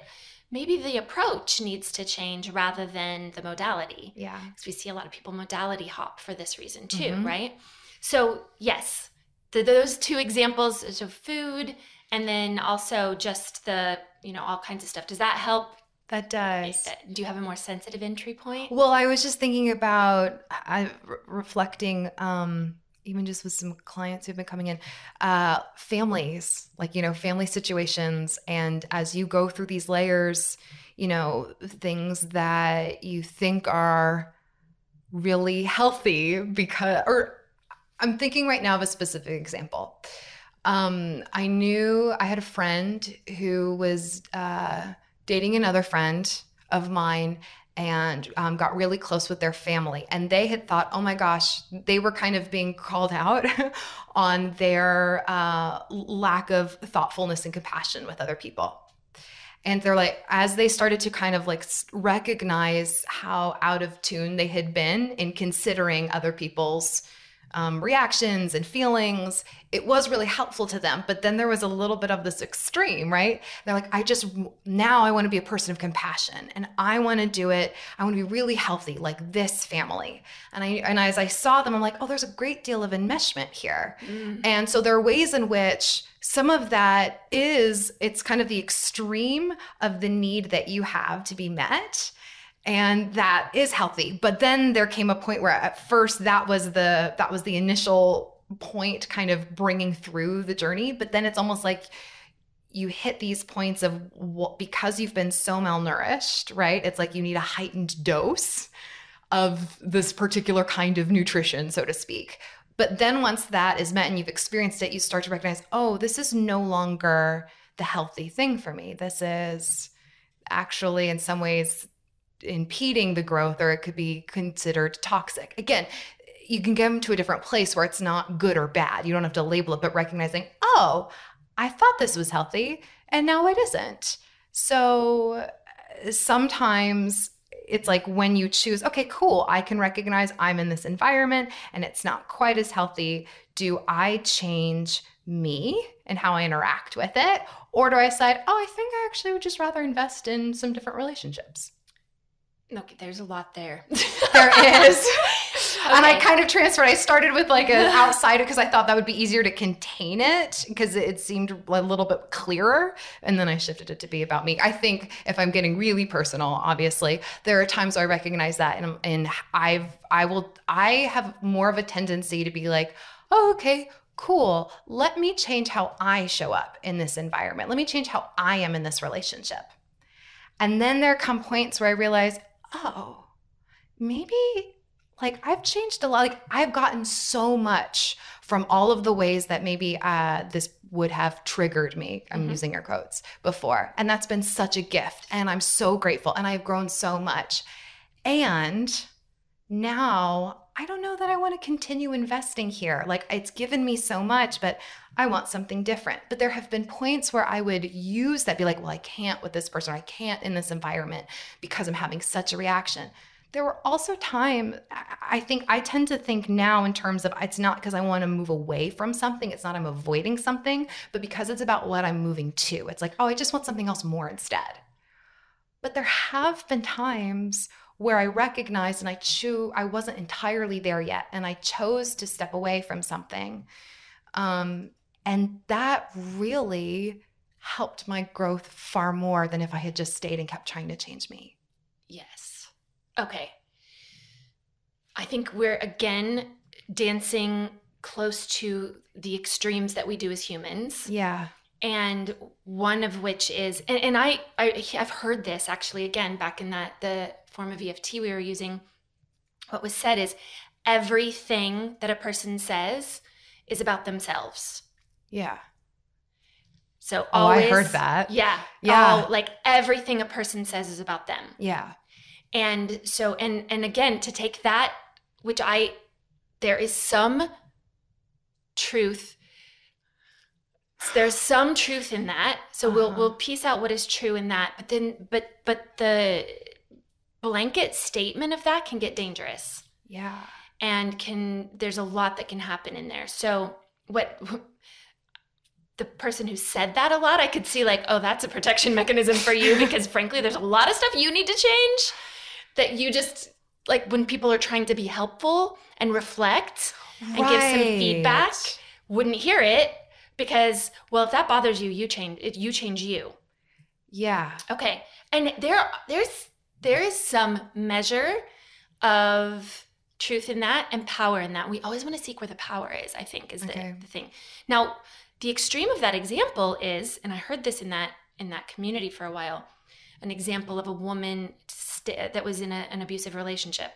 Maybe the approach needs to change rather than the modality. Yeah. Because we see a lot of people modality hop for this reason too, Mhm. right? So, yes, the, those two examples of food and then also just the, you know, all kinds of stuff. Does that help? That does. Do you have a more sensitive entry point? Well, I was just thinking about I re- reflecting um even just with some clients who've been coming in uh families, like you know, family situations and as you go through these layers, you know, things that you think are really healthy because or I'm thinking right now of a specific example. Um, I knew I had a friend who was uh, dating another friend of mine and um, got really close with their family. And they had thought, oh my gosh, they were kind of being called out [laughs] on their uh, lack of thoughtfulness and compassion with other people. And they're like, as they started to kind of like recognize how out of tune they had been in considering other people's um, reactions and feelings, it was really helpful to them. But then there was a little bit of this extreme, right? They're like, I just now I want to be a person of compassion and I want to do it. I want to be really healthy, like this family. And I and as I saw them, I'm like, oh, there's a great deal of enmeshment here. And so there are ways in which some of that is it's kind of the extreme of the need that you have to be met and that is healthy. But then there came a point where at first that was the that was the initial point kind of bringing through the journey. But then it's almost like you hit these points of what because you've been so malnourished right? It's like you need a heightened dose of this particular kind of nutrition so to speak. But then once that is met and you've experienced it you start to recognize oh this is no longer the healthy thing for me. This is actually in some ways impeding the growth or it could be considered toxic. Again, you can get them to a different place where it's not good or bad. You don't have to label it, but recognizing, oh, I thought this was healthy and now it isn't. So uh, sometimes it's like when you choose, okay, cool, I can recognize I'm in this environment and it's not quite as healthy. Do I change me and how I interact with it? Or do I decide, oh, I think I actually would just rather invest in some different relationships? Okay, there's a lot there. [laughs] There is. And I kind of transferred. I started with like an outsider because I thought that would be easier to contain it because it seemed a little bit clearer. And then I shifted it to be about me. I think if I'm getting really personal, obviously, there are times where I recognize that and, and I've, I will, I have more of a tendency to be like, oh, okay, cool. Let me change how I show up in this environment. Let me change how I am in this relationship. And then there come points where I realize, oh, maybe like I've changed a lot. Like I've gotten so much from all of the ways that maybe uh, this would have triggered me. I'm Mhm. using your quotes before. And that's been such a gift. And I'm so grateful. And I've grown so much. And now I don't know that I want to continue investing here. Like it's given me so much, but I want something different. But there have been points where I would use that, be like, well, I can't with this person, I can't in this environment because I'm having such a reaction. There were also time I think I tend to think now in terms of it's not because I want to move away from something, it's not I'm avoiding something, but because it's about what I'm moving to. It's like, oh, I just want something else more instead. But there have been times where I recognized and I chew I wasn't entirely there yet and I chose to step away from something. Um, and that really helped my growth far more than if I had just stayed and kept trying to change me. Yes. Okay. I think we're again dancing close to the extremes that we do as humans. Yeah. And one of which is, and, and I, I, I've heard this actually again back in that the form of EFT we were using. What was said is everything that a person says is about themselves. Yeah. So Oh, I heard that. Yeah, Yeah. Oh, like everything a person says is about them. Yeah. and so and and again to take that which I there is some truth there's some truth in that so we'll Uh-huh. we'll piece out what is true in that but then but but the blanket statement of that can get dangerous Yeah. and can there's a lot that can happen in there so what [laughs] the person who said that a lot i could see like oh that's a protection mechanism for you [laughs] because frankly there's a lot of stuff you need to change that you just like when people are trying to be helpful and reflect and give some feedback wouldn't hear it because well if that bothers you you change it you change you Yeah. Okay. And there there's there is some measure of truth in that and power in that. We always want to seek where the power is, I think, is Okay. the, the thing. Now, the extreme of that example is, and I heard this in that in that community for a while, an example of a woman st- that was in a, an abusive relationship.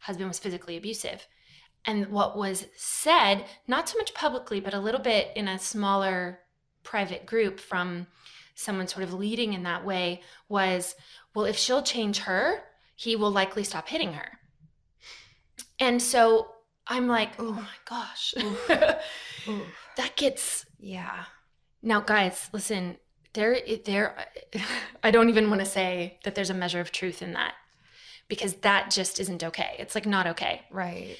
Husband was physically abusive. And what was said, not so much publicly, but a little bit in a smaller private group from someone sort of leading in that way was, well, if she'll change her, he will likely stop hitting her. And so I'm like, oh my gosh, Ooh. [laughs] that gets Yeah. now, guys, listen. There, there. [laughs] I don't even want to say that there's a measure of truth in that, because that just isn't okay. It's like not okay. Right.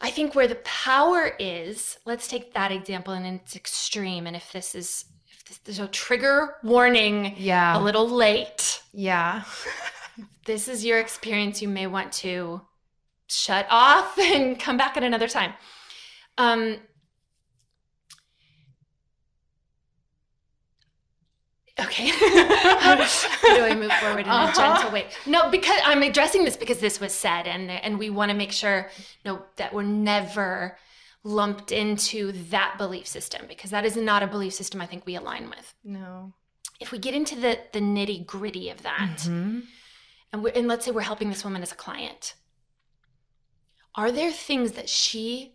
I think where the power is, let's take that example and it's extreme. And if this is, this, there's a trigger warning, Yeah. a little late. yeah. [laughs] this is your experience, you may want to shut off [laughs] and come back at another time. Um, okay. how, do I move forward in a Uh-huh. gentle way? No, because I'm addressing this because this was said, and and we want to make sure no that we're never lumped into that belief system because that is not a belief system I think we align with. No. If we get into the the nitty gritty of that, Mhm. and, we're, and let's say we're helping this woman as a client are there things that she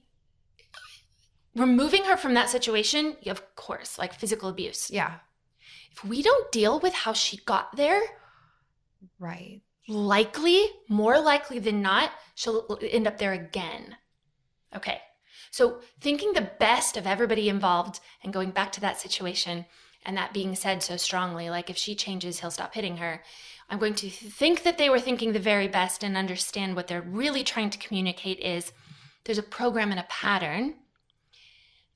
removing her from that situation of course like physical abuse Yeah. if we don't deal with how she got there Right. likely more likely than not she'll end up there again okay so thinking the best of everybody involved and going back to that situation and that being said so strongly like if she changes he'll stop hitting her i'm going to think that they were thinking the very best and understand what they're really trying to communicate is there's a program and a pattern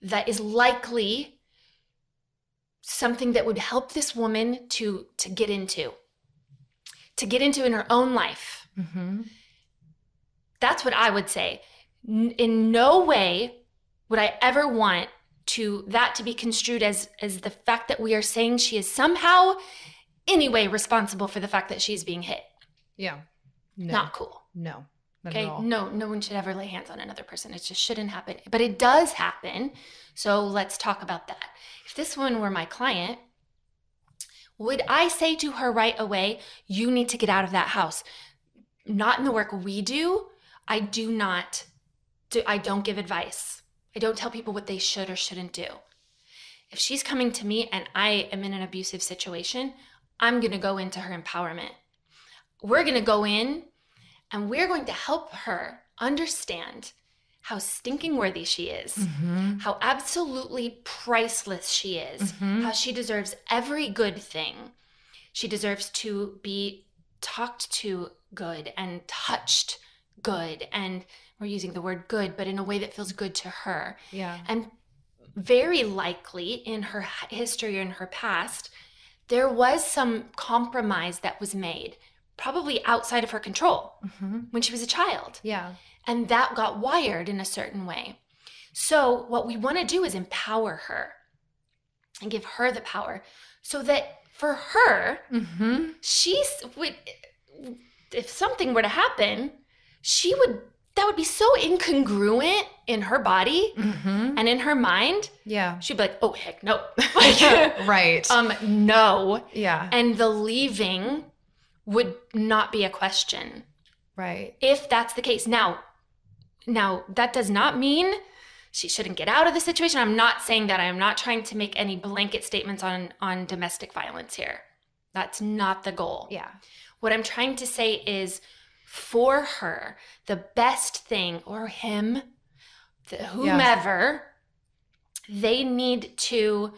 that is likely something that would help this woman to to get into to get into in her own life Mm-hmm. that's what I would say. In no way would I ever want to that to be construed as as the fact that we are saying she is somehow anyway responsible for the fact that she's being hit. Yeah. No. Not cool. No. Not Okay? No, no one should ever lay hands on another person. It just shouldn't happen. But it does happen. So let's talk about that. If this one were my client, would I say to her right away, you need to get out of that house? Not in the work we do. I do not do I don't give advice. I don't tell people what they should or shouldn't do. If she's coming to me and I am in an abusive situation, I'm going to go into her empowerment. We're going to go in and we're going to help her understand how stinking worthy she is, Mm-hmm. how absolutely priceless she is, Mhm. how she deserves every good thing. She deserves to be talked to good and touched good. And we're using the word good, but in a way that feels good to her. Yeah. And very likely in her history or in her past, there was some compromise that was made, probably outside of her control Mm-hmm. when she was a child. Yeah. And that got wired in a certain way. So, what we want to do is empower her and give her the power so that for her, Mm-hmm. she's would if something were to happen, she would that would be so incongruent in her body Mm-hmm. and in her mind. Yeah. She'd be like, "Oh heck, no!" [laughs] like, [laughs] right. um, no. yeah. And the leaving would not be a question Right. if that's the case. Now, now that does not mean she shouldn't get out of the situation. I'm not saying that. I am not trying to make any blanket statements on on domestic violence here. That's not the goal. Yeah. What I'm trying to say is for her the best thing or him, the, whomever, they need to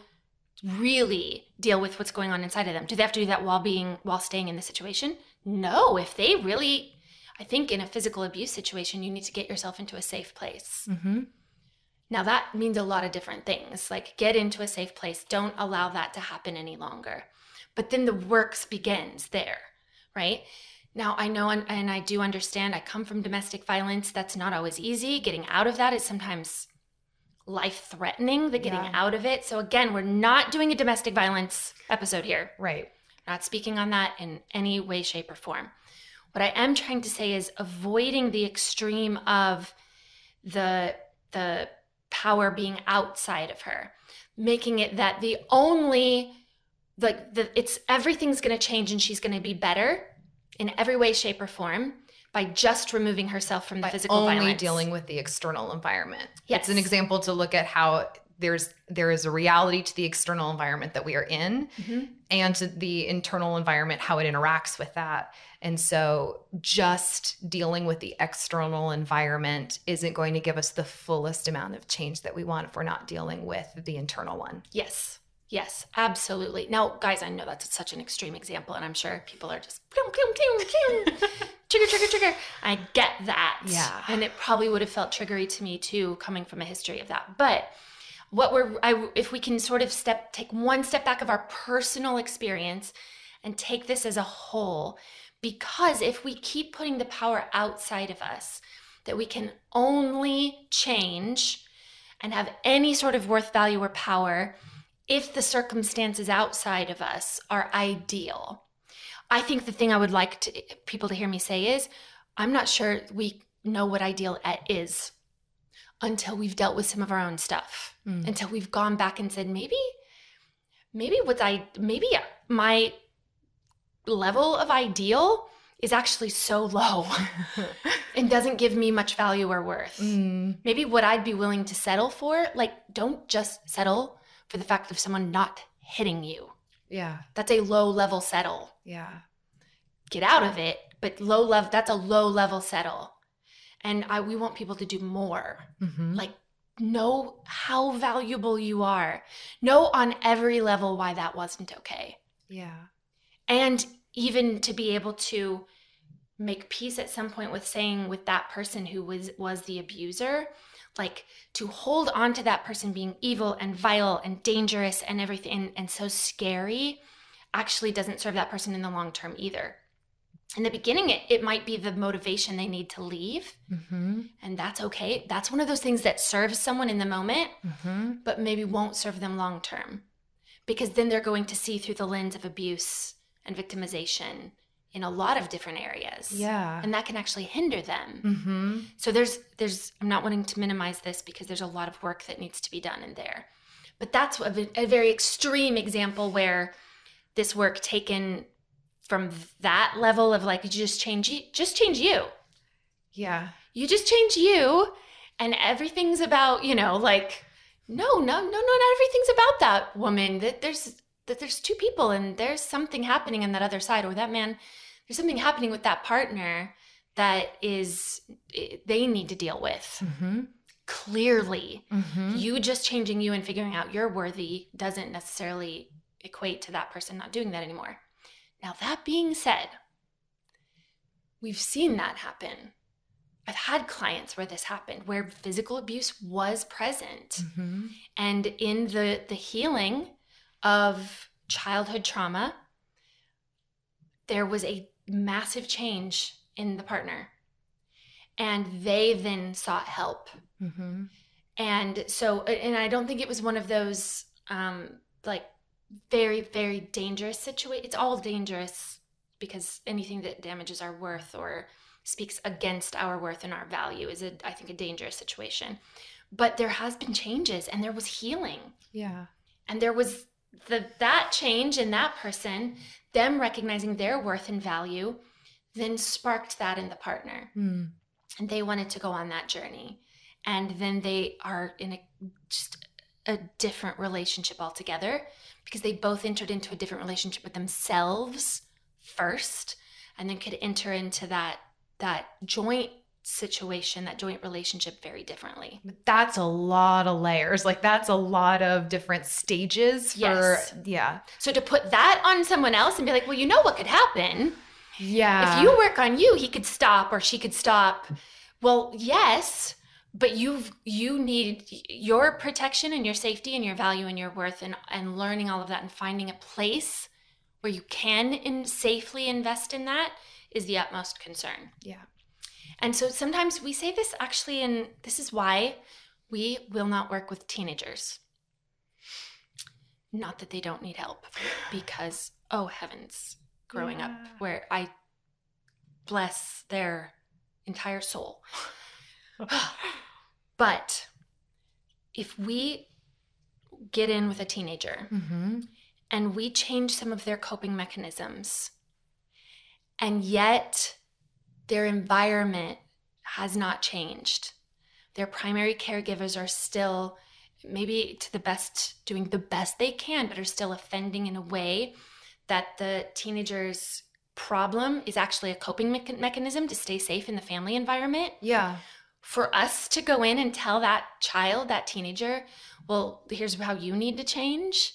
really deal with what's going on inside of them. Do they have to do that while being while staying in the situation? No, if they really I think in a physical abuse situation you need to get yourself into a safe place. Mm-hmm. Now that means a lot of different things. Like get into a safe place. Don't allow that to happen any longer. But then the works begins there, right? Now I know and, and I do understand I come from domestic violence. That's not always easy. Getting out of that is sometimes life threatening, the getting Yeah. out of it. So again, we're not doing a domestic violence episode here. Right. Not speaking on that in any way, shape, or form. What I am trying to say is avoiding the extreme of the the power being outside of her, making it that the only like the it's everything's going to change and she's going to be better in every way, shape, or form by just removing herself from the By physical only violence. dealing with the external environment. Yes. It's an example to look at how there's there is a reality to the external environment that we are in Mhm. and to the internal environment how it interacts with that. And so just dealing with the external environment isn't going to give us the fullest amount of change that we want if we're not dealing with the internal one. Yes. Yes, absolutely. Now, guys, I know that's such an extreme example, and I'm sure people are just [laughs] trigger, trigger, trigger. I get that. Yeah. And it probably would have felt triggery to me too, coming from a history of that. But what we're, I, if we can sort of step, take one step back of our personal experience and take this as a whole, because if we keep putting the power outside of us, that we can only change and have any sort of worth, value, or power if the circumstances outside of us are ideal. I think the thing I would like to, people to hear me say is I'm not sure we know what ideal is until we've dealt with some of our own stuff, Mm. until we've gone back and said, maybe, maybe what I, maybe my level of ideal is actually so low [laughs] and doesn't give me much value or worth Mm, maybe what I'd be willing to settle for, like, don't just settle for the fact of someone not hitting you. yeah. That's a low level settle. Yeah. Get out of it, but low level, that's a low level settle. And I, we want people to do more. Mhm. Like, know how valuable you are. Know on every level why that wasn't okay. Yeah. and even to be able to make peace at some point with saying with that person who was was the abuser like to hold on to that person being evil and vile and dangerous and everything and, and so scary actually doesn't serve that person in the long term either in the beginning it, it might be the motivation they need to leave Mm-hmm. and that's okay that's one of those things that serves someone in the moment Mm-hmm. but maybe won't serve them long term because then they're going to see through the lens of abuse and victimization in a lot of different areas Yeah. and that can actually hinder them Mm-hmm. so there's there's i'm not wanting to minimize this because there's a lot of work that needs to be done in there but that's a very extreme example where this work taken from that level of like you just change you just change you Yeah. you just change you and everything's about you know like no no no no not everything's about that woman that there's that there's two people and there's something happening on that other side or that man there's something happening with that partner that is they need to deal with Mm-hmm. clearly Mm-hmm. you just changing you and figuring out you're worthy doesn't necessarily equate to that person not doing that anymore now that being said we've seen that happen i've had clients where this happened where physical abuse was present Mm-hmm. and in the the healing of childhood trauma there was a massive change in the partner and they then sought help Mm-hmm. and so and i don't think it was one of those um like very very dangerous situation it's all dangerous because anything that damages our worth or speaks against our worth and our value is a i think a dangerous situation but there has been changes and there was healing Yeah. and there was the that change in that person them recognizing their worth and value then sparked that in the partner Mm. and they wanted to go on that journey and then they are in a just a different relationship altogether because they both entered into a different relationship with themselves first and then could enter into that that joint situation, that joint relationship very differently. That's a lot of layers. Like that's a lot of different stages for Yes. yeah. So to put that on someone else and be like, well, you know what could happen? Yeah. if you work on you, he could stop or she could stop. Well, yes, but you've you need your protection and your safety and your value and your worth and and learning all of that and finding a place where you can in safely invest in that is the utmost concern. Yeah. And so sometimes we say this actually, and this is why we will not work with teenagers. Not that they don't need help, because, oh heavens, growing up where I bless their entire soul. [laughs] but if we get in with a teenager Mm-hmm. and we change some of their coping mechanisms, and yet their environment has not changed. Their primary caregivers are still, maybe to the best, doing the best they can, but are still offending in a way that the teenager's problem is actually a coping mecha- mechanism to stay safe in the family environment Yeah. for us to go in and tell that child, that teenager, well, here's how you need to change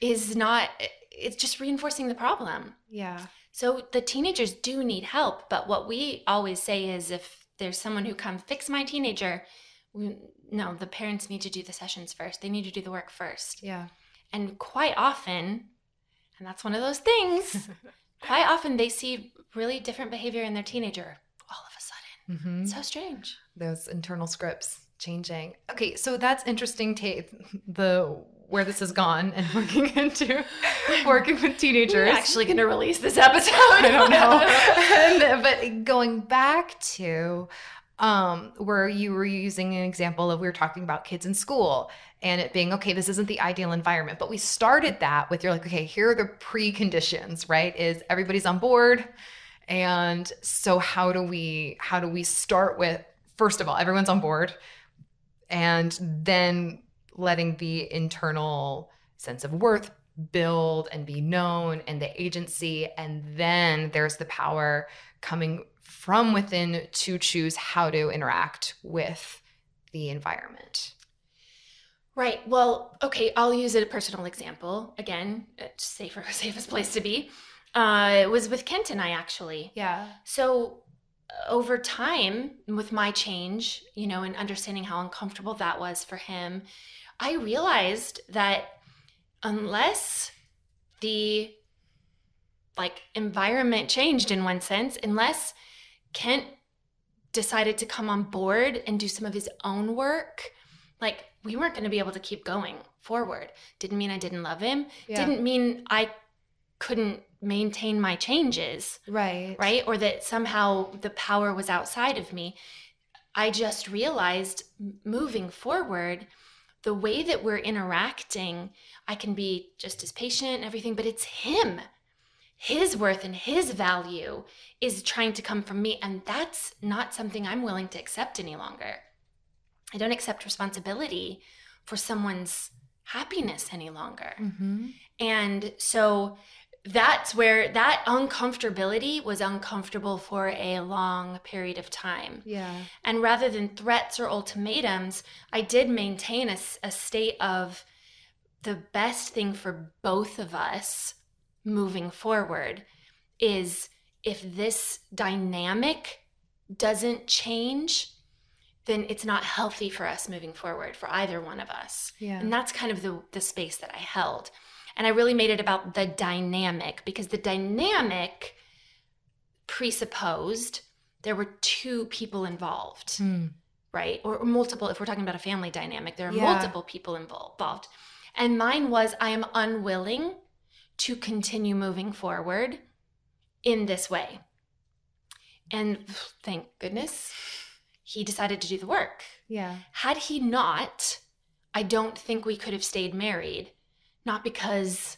is not, it's just reinforcing the problem. Yeah. So the teenagers do need help. But what we always say is if there's someone who come fix my teenager, we, no, the parents need to do the sessions first. They need to do the work first. Yeah. And quite often, and that's one of those things, [laughs] quite often they see really different behavior in their teenager all of a sudden. Mm-hmm. So strange. Those internal scripts changing. Okay, so that's interesting. Take [laughs] the where this has gone and [laughs] working into [laughs] working with We're teenagers. actually going to release this episode. I don't know. [laughs] and, but going back to um, where you were using an example of we were talking about kids in school and it being okay, this isn't the ideal environment. But we started that with you're like, okay, here are the preconditions, right? Is everybody's on board? And so how do we how do we start with first of all, everyone's on board and then letting the internal sense of worth build and be known and the agency and then there's the power coming from within to choose how to interact with the environment Right. Well, okay, I'll use a personal example. Again, it's safer, [laughs] safest place to be. Uh, it was with Kent and I actually. yeah So uh, over time, with my change, you know, and understanding how uncomfortable that was for him, I realized that unless the like environment changed in one sense, unless Kent decided to come on board and do some of his own work, like we weren't going to be able to keep going forward. Didn't mean I didn't love him. Didn't mean I couldn't maintain my changes right right? Or that somehow the power was outside of me. I just realized moving forward, the way that we're interacting, I can be just as patient and everything, but it's him. His worth and his value is trying to come from me. And that's not something I'm willing to accept any longer. I don't accept responsibility for someone's happiness any longer. mm-hmm. And so that's where that uncomfortability was uncomfortable for a long period of time. yeah And rather than threats or ultimatums, I did maintain a, a state of the best thing for both of us moving forward is if this dynamic doesn't change, then it's not healthy for us moving forward for either one of us. yeah And that's kind of the, the space that I held. And I really made it about the dynamic because the dynamic presupposed there were two people involved, Hmm. right? Or, or multiple, if we're talking about a family dynamic, there are Yeah. multiple people involved. And mine was I am unwilling to continue moving forward in this way. And thank goodness he decided to do the work. yeah Had he not, I don't think we could have stayed married. Not because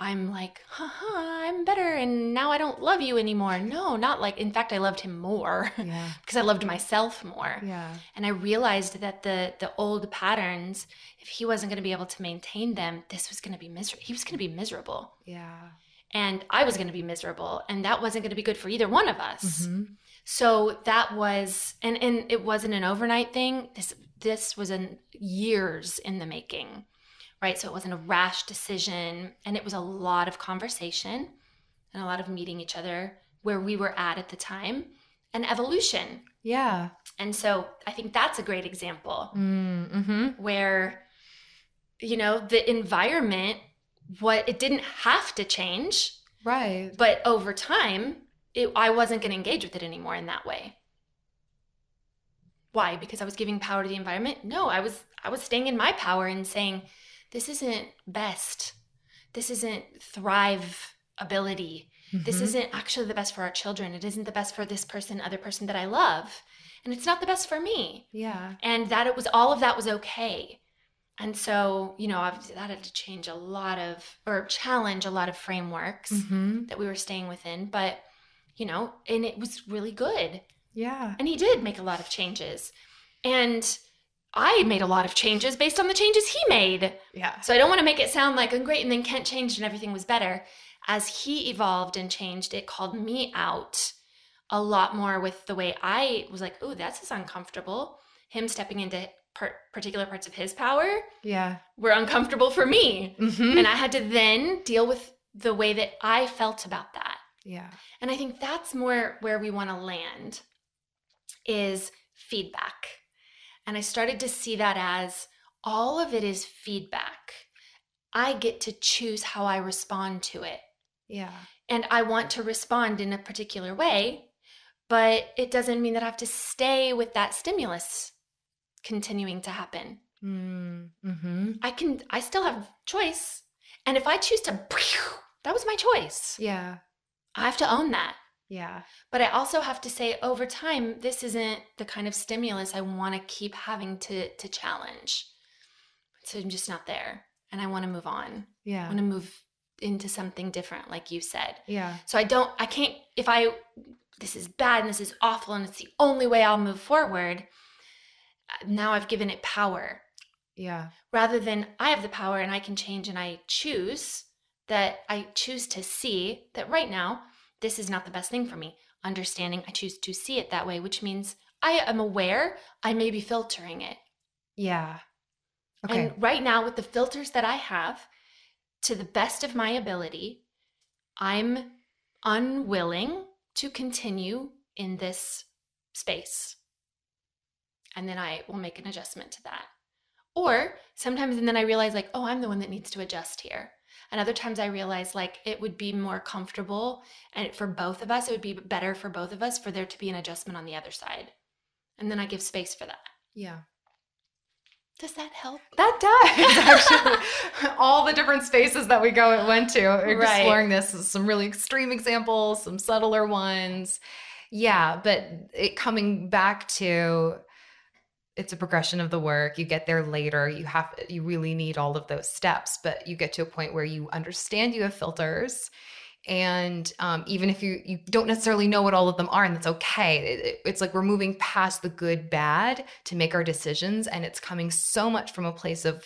I'm like, haha, I'm better and now I don't love you anymore. No, not like, in fact, I loved him more [laughs] yeah because I loved myself more. yeah And I realized that the the old patterns, if he wasn't going to be able to maintain them, this was going to be miserable. He was going to be miserable. yeah and I was going to be miserable and that wasn't going to be good for either one of us. Mhm. So that was and and it wasn't an overnight thing. This this was in years in the making. Right? So it wasn't a rash decision and it was a lot of conversation and a lot of meeting each other where we were at at the time and evolution. Yeah. And so I think that's a great example Mm-hmm. where you know the environment what it didn't have to change Right. but over time it, i wasn't going to engage with it anymore in that way why because i was giving power to the environment no i was i was staying in my power and saying this isn't best. This isn't thrive ability. This Mhm. isn't actually the best for our children. It isn't the best for this person other person that i love. And it's not the best for me. Yeah. and that it was all of that was okay. And so you know I've, that had to change a lot of or challenge a lot of frameworks Mm-hmm. that we were staying within. But you know and it was really good. Yeah. and he did make a lot of changes. And i made a lot of changes based on the changes he made Yeah. so i don't want to make it sound like i'm great and then kent changed and everything was better as he evolved and changed it called me out a lot more with the way i was like oh that's just uncomfortable him stepping into part, particular parts of his power Yeah. were uncomfortable for me Mm-hmm. and i had to then deal with the way that i felt about that yeah. and I think that's more where we want to land is feedback. And I started to see that as all of it is feedback. I get to choose how I respond to it. Yeah. And I want to respond in a particular way, but it doesn't mean that I have to stay with that stimulus continuing to happen. Mm-hmm. I can I still have choice. And if I choose to that was my choice. Yeah. I have to own that. Yeah. But I also have to say over time, this isn't the kind of stimulus I want to keep having to to challenge. So I'm just not there. And I want to move on. Yeah. I want to move into something different, like you said. Yeah. So I don't, I can't, if I, this is bad and this is awful and it's the only way I'll move forward, now I've given it power Yeah. rather than I have the power and I can change and I choose that I choose to see that right now this is not the best thing for me. Understanding I choose to see it that way, which means I am aware I may be filtering it. Yeah. Okay. And right now, with the filters that I have, to the best of my ability, I'm unwilling to continue in this space. And then I will make an adjustment to that. Or sometimes, and then I realize, like, oh, I'm the one that needs to adjust here. And other times I realize, like, it would be more comfortable and for both of us, it would be better for both of us for there to be an adjustment on the other side. And then I give space for that. yeah. Does that help? That does [laughs] actually. All the different spaces that we go it went to Right. exploring this, some really extreme examples, some subtler ones. Yeah, but it coming back to it's a progression of the work. You get there later. You have you really need all of those steps, but you get to a point where you understand you have filters. And um, even if you you don't necessarily know what all of them are, and that's okay. It- it- it's like we're moving past the good bad to make our decisions, and it's coming so much from a place of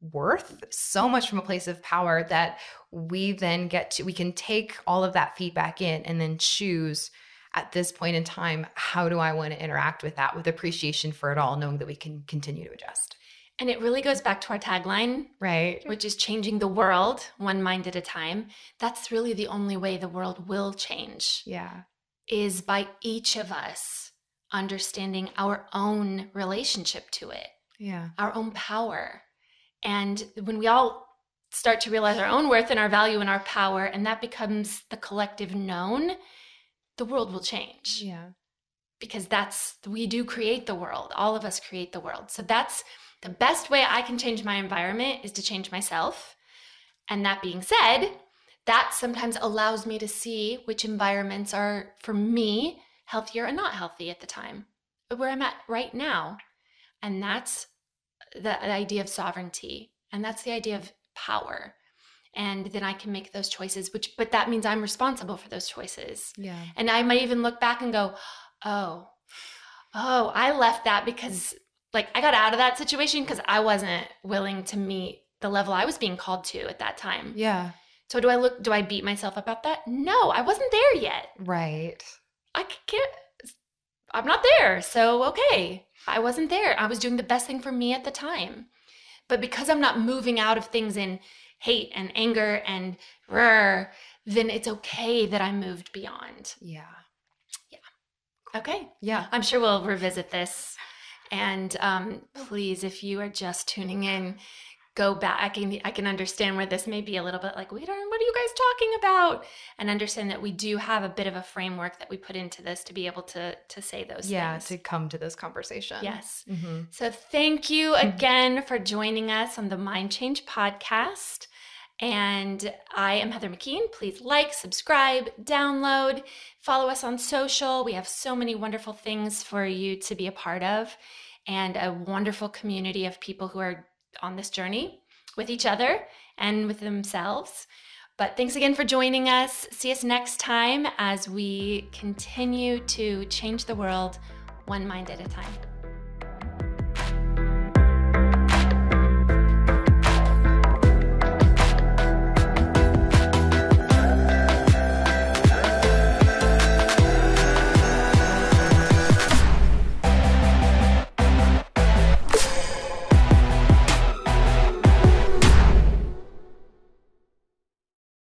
worth, so much from a place of power that we then get to we can take all of that feedback in and then choose at this point in time how do I want to interact with that with appreciation for it all, knowing that we can continue to adjust. And it really goes back to our tagline, Right. which is changing the world one mind at a time. That's really the only way the world will change Yeah. is by each of us understanding our own relationship to it, Yeah. our own power. And when we all start to realize our own worth and our value and our power, and that becomes the collective known, the world will change. Yeah. because that's we do create the world. All of us create the world. So that's the best way i can change my environment is to change myself. And that being said that sometimes allows me to see which environments are for me healthier and not healthy at the time where i'm at right now. And that's the, the idea of sovereignty. And that's the idea of power and then i can make those choices which but that means i'm responsible for those choices Yeah. and I might even look back and go, oh, oh, I left that because like I got out of that situation because I wasn't willing to meet the level I was being called to at that time. Yeah. So do I look do I beat myself up about that? No, I wasn't there yet. Right. I can't I'm not there. So okay. I wasn't there. I was doing the best thing for me at the time. But because I'm not moving out of things in hate and anger and rrr, then it's okay that I moved beyond. Yeah. Yeah. Okay. Yeah. I'm sure we'll revisit this. And um, please, if you are just tuning in, go back. I can I can understand where this may be a little bit like, wait, what are you guys talking about? And understand that we do have a bit of a framework that we put into this to be able to to say those Yeah. things. To come to this conversation. yes. hmm So thank you [laughs] again for joining us on the Mind Change podcast. And I am Heather McKean. Please like, subscribe, download, follow us on social. We have so many wonderful things for you to be a part of and a wonderful community of people who are on this journey with each other and with themselves. But thanks again for joining us. See us next time as we continue to change the world one mind at a time.